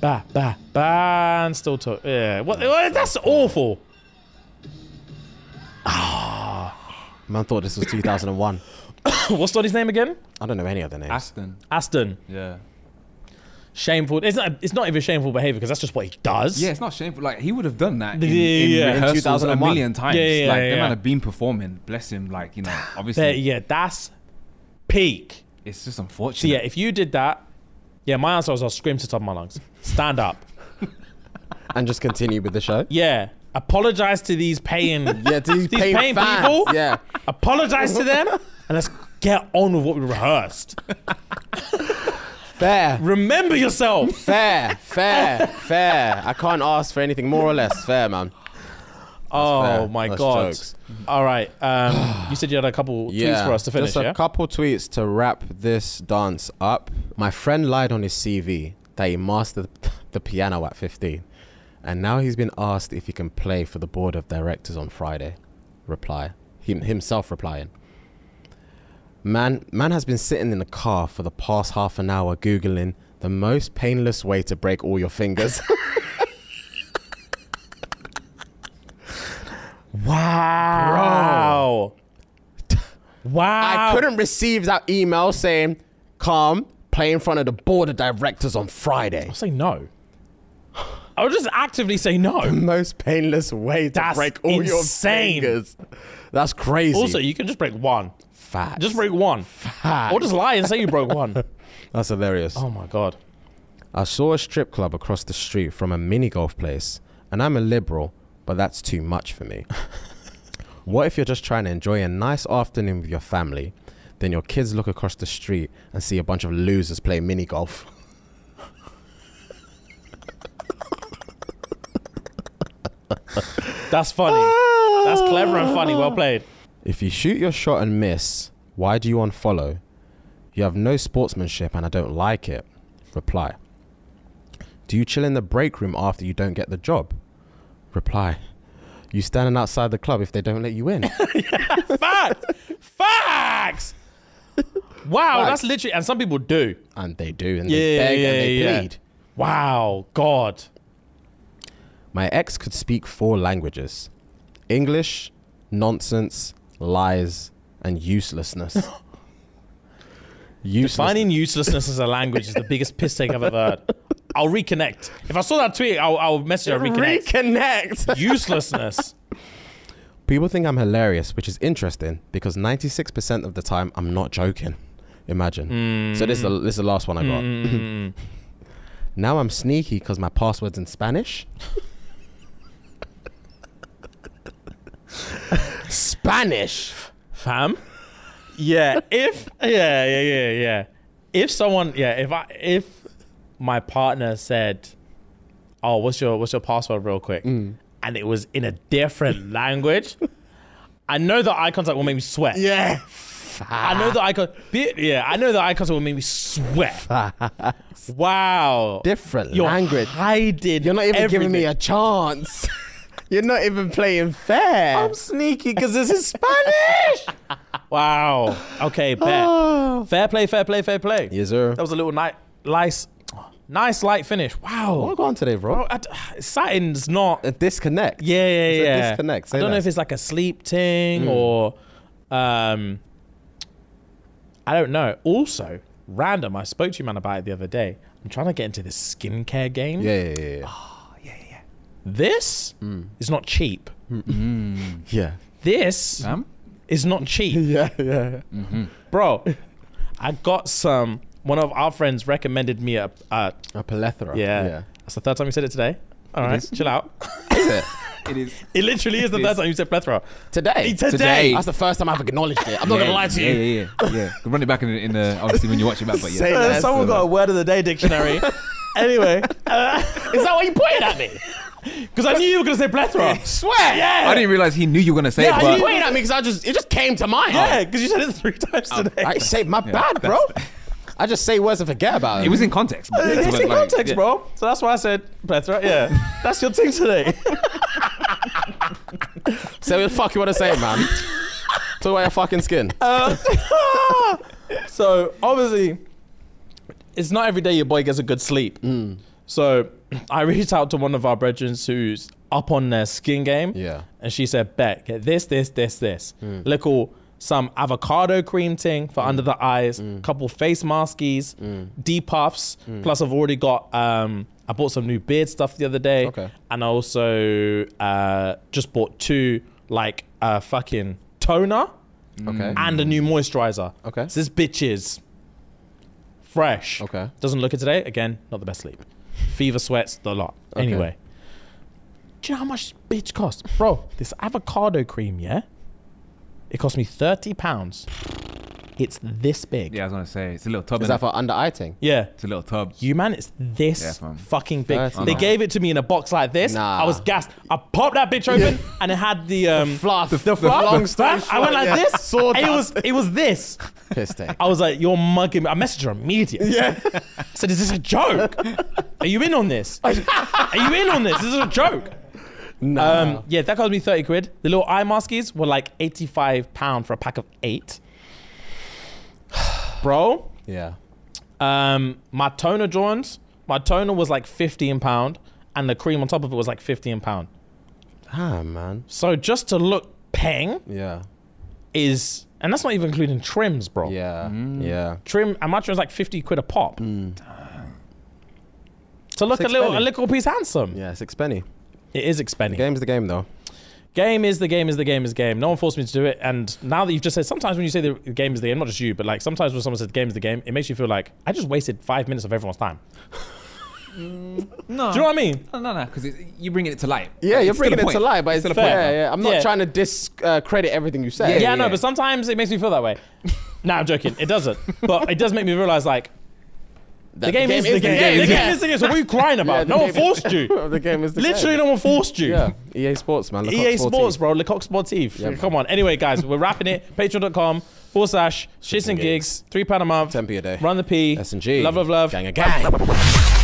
Ba ba ba, and still talk. Yeah, what? what- That's awful. Ah. Man thought this was 2001. What's Donny's name again? I don't know any other names. Aston. Aston. Yeah. Shameful. It's not. It's not even shameful behavior because that's just what he does. Yeah, it's not shameful. Like he would have done that in, Yeah, in yeah, yeah. In rehearsals a million times. Yeah, yeah, like yeah, the yeah. man have been performing. Bless him. Like you know, obviously, There- yeah, that's peak. it's just So unfortunate. yeah, if you did that, yeah, my answer was I'll scream to the top of my lungs. Stand up. and just continue with the show. Yeah. Apologize to these paying. Yeah, to these, These paying paying people? Yeah. Apologize to them, and let's get on with what we rehearsed. Fair. Remember yourself. Fair. Fair. Fair. I can't ask for anything more or less. Fair, man. Oh fair. my That's god. jokes. All right. Um, you said you had a couple tweets for us to finish. Just a Yeah. couple tweets to wrap this dance up. My friend lied on his CV that he mastered the piano at 15. And now he's been asked if he can play for the board of directors on Friday. Reply. Him, himself replying. Man, man has been sitting in the car for the past half an hour googling the most painless way to break all your fingers. Wow. Bro. Wow. I couldn't receive that email saying, "Come play in front of the board of directors on Friday." I'll say no. I'll just actively say no. The Most painless way to That's break all insane. your fingers. That's crazy. Also, you can just break one. Facts. Just break one. Facts. Or just lie and say you broke one. That's hilarious. Oh my god. I saw a strip club across the street from a mini golf place, and I'm a liberal, but that's too much for me. what if you're just trying to enjoy a nice afternoon with your family, then your kids look across the street and see a bunch of losers play mini golf? That's funny. That's clever and funny. Well played. If you shoot your shot and miss, why do you unfollow? You have no sportsmanship and I don't like it. Reply. Do you chill in the break room after you don't get the job? Reply. You standing outside the club if they don't let you in. Facts. Facts. Wow, Facts. that's literally, and some people do. and they do, and Yeah, they beg yeah, and they yeah. plead. Wow, God. My ex could speak four languages English, nonsense, lies, and uselessness. uselessness. Finding uselessness as a language is the biggest piss take I've ever heard. I'll reconnect. If I saw that tweet, I'll, I'll message her reconnect. Reconnect. Uselessness. People think I'm hilarious, which is interesting because 96% of the time I'm not joking. Imagine. So this is, the, this is the last one I got. Mm. now I'm sneaky because my password's in Spanish. Spanish. Fam? Yeah, if yeah, yeah, yeah, yeah. If someone yeah, if I if my partner said, Oh, what's your what's your password real quick? Mm. And it was in a different language, I know that eye contact will make me sweat. Yeah. I know that eye contact yeah, I know that eye contact will make me sweat. wow. Different You're language. hiding. You're not even giving me a chance. You're not even playing fair. I'm sneaky because this is Spanish. wow. Okay, bet. Fair play, fair play, fair play. yes, sir. That was a little nice, nice, nice light finish. Wow. What on today, bro? Bro, I d- Satin's not. A disconnect. Yeah, yeah, It's a yeah. disconnect. I don't know if it's like a sleep thing or, um, I don't know. Also, random. I spoke to you man about it the other day. I'm trying to get into this skincare game. Yeah, yeah, yeah. yeah. yeah. This is not cheap. yeah. This Sam? is not cheap. Yeah, yeah. Hmm. bro. I got some. One of our friends recommended me a. a A plethora. yeah, Yeah. that's the third time you said it today. All right, is. chill out. Is it? It is. It literally is the It third time you said plethora. Today. Today. Today. That's the first time I've acknowledged it. I'm not yeah, gonna lie to you. Yeah, yeah, yeah. yeah. Run it back in the, in the obviously when you watch it back, but yeah. Say Uh, someone than got a word of the day dictionary. anyway, uh, Is that what you pointed at me? because I knew you were gonna say plethora. Swear. Yeah. I didn't realize he knew you were gonna say Yeah, it, I You pointed at me because I just it just came to mind. Yeah, because you said it three times today. I say my bad, bro. I just say words and forget about it. it was in context. but It's like- in context, yeah. bro. So that's why I said plethora. Yeah, that's your thing today. Say what the fuck you want to say, man. Talk about your fucking skin. Uh, so obviously, it's not every day your boy gets a good sleep. So I reached out to one of our brethren who's up on their skin game. Yeah. And she said, Bet, get this, this, this, this. Little some avocado cream thing for under the eyes, couple face maskies, depuffs. Plus, I've already got um I bought some new beard stuff the other day. Okay. And I also uh just bought two like uh fucking toner Okay. and a new moisturizer. Okay. So this bitch is fresh. Okay. Doesn't look it today. Again, not the best sleep. Fever, sweats, the lot. Okay. Anyway. Do you know how much bitch costs? Bro, this avocado cream, yeah? It cost me 30 pounds. It's this big. Yeah, I was gonna say it's a little tub. Is innit? that for under eye thing? Yeah. It's a little tub. You man, it's this Yeah, fam. fucking big. 30 They pounds. gave it to me in a box like this. Nah. I was gassed. I popped that bitch open and it had the um Fluff. the, the fluff. long story I went like yeah. this. Sawdust. And it was it was this. Piss take. I was like, you're mugging me. I messaged her immediately. Yeah. I said, is this a joke? Are you in on this? Are you in on this? This is a joke. Nah. Um, yeah, that cost me 30 quid. The little eye maskies were like 85 pound for a pack of eight. Bro, yeah. um, my toner joints, my toner was like 15 pound and the cream on top of it was like 15 pound. Ah, man. So just to look peng Yeah. is, and that's not even including trims, bro. Yeah. Mm. Yeah. Trim, and my trim's like 50 quid a pop. Mm. To look a Six little, a little piece handsome. Yeah, six penny. It is The expensive. game's the game, though. Game is the game is the game is the game. No one forced me to do it. And now that you've just said, sometimes when you say the game is the game, not just you, but like sometimes when someone says the game is the game, it makes you feel like I just wasted five minutes of everyone's time. Mm, no, Do you know what I mean? No, no, no, because you're bringing it to light. Yeah, Like, you're bringing it to light, but it's still a fair. point. Yeah, I'm not Yeah. trying to discredit everything you say. Yeah, Yeah, no, yeah. but sometimes it makes me feel that way. nah, I'm joking. It doesn't. But it does make me realize like That the game, is, the game. Yeah, the game is the game. So what are you crying about? no one forced you. the game is the Literally, no one forced you. Yeah, EA Sports, man. EA Sports, bro. Le Coq Sportif. Yeah, Come on. Anyway, guys, we're wrapping it. Patreon.com forward slash shits and and gigs. Three pound a month. 10p a day. Run the P. S&G. Love, love, love. Gang, gang.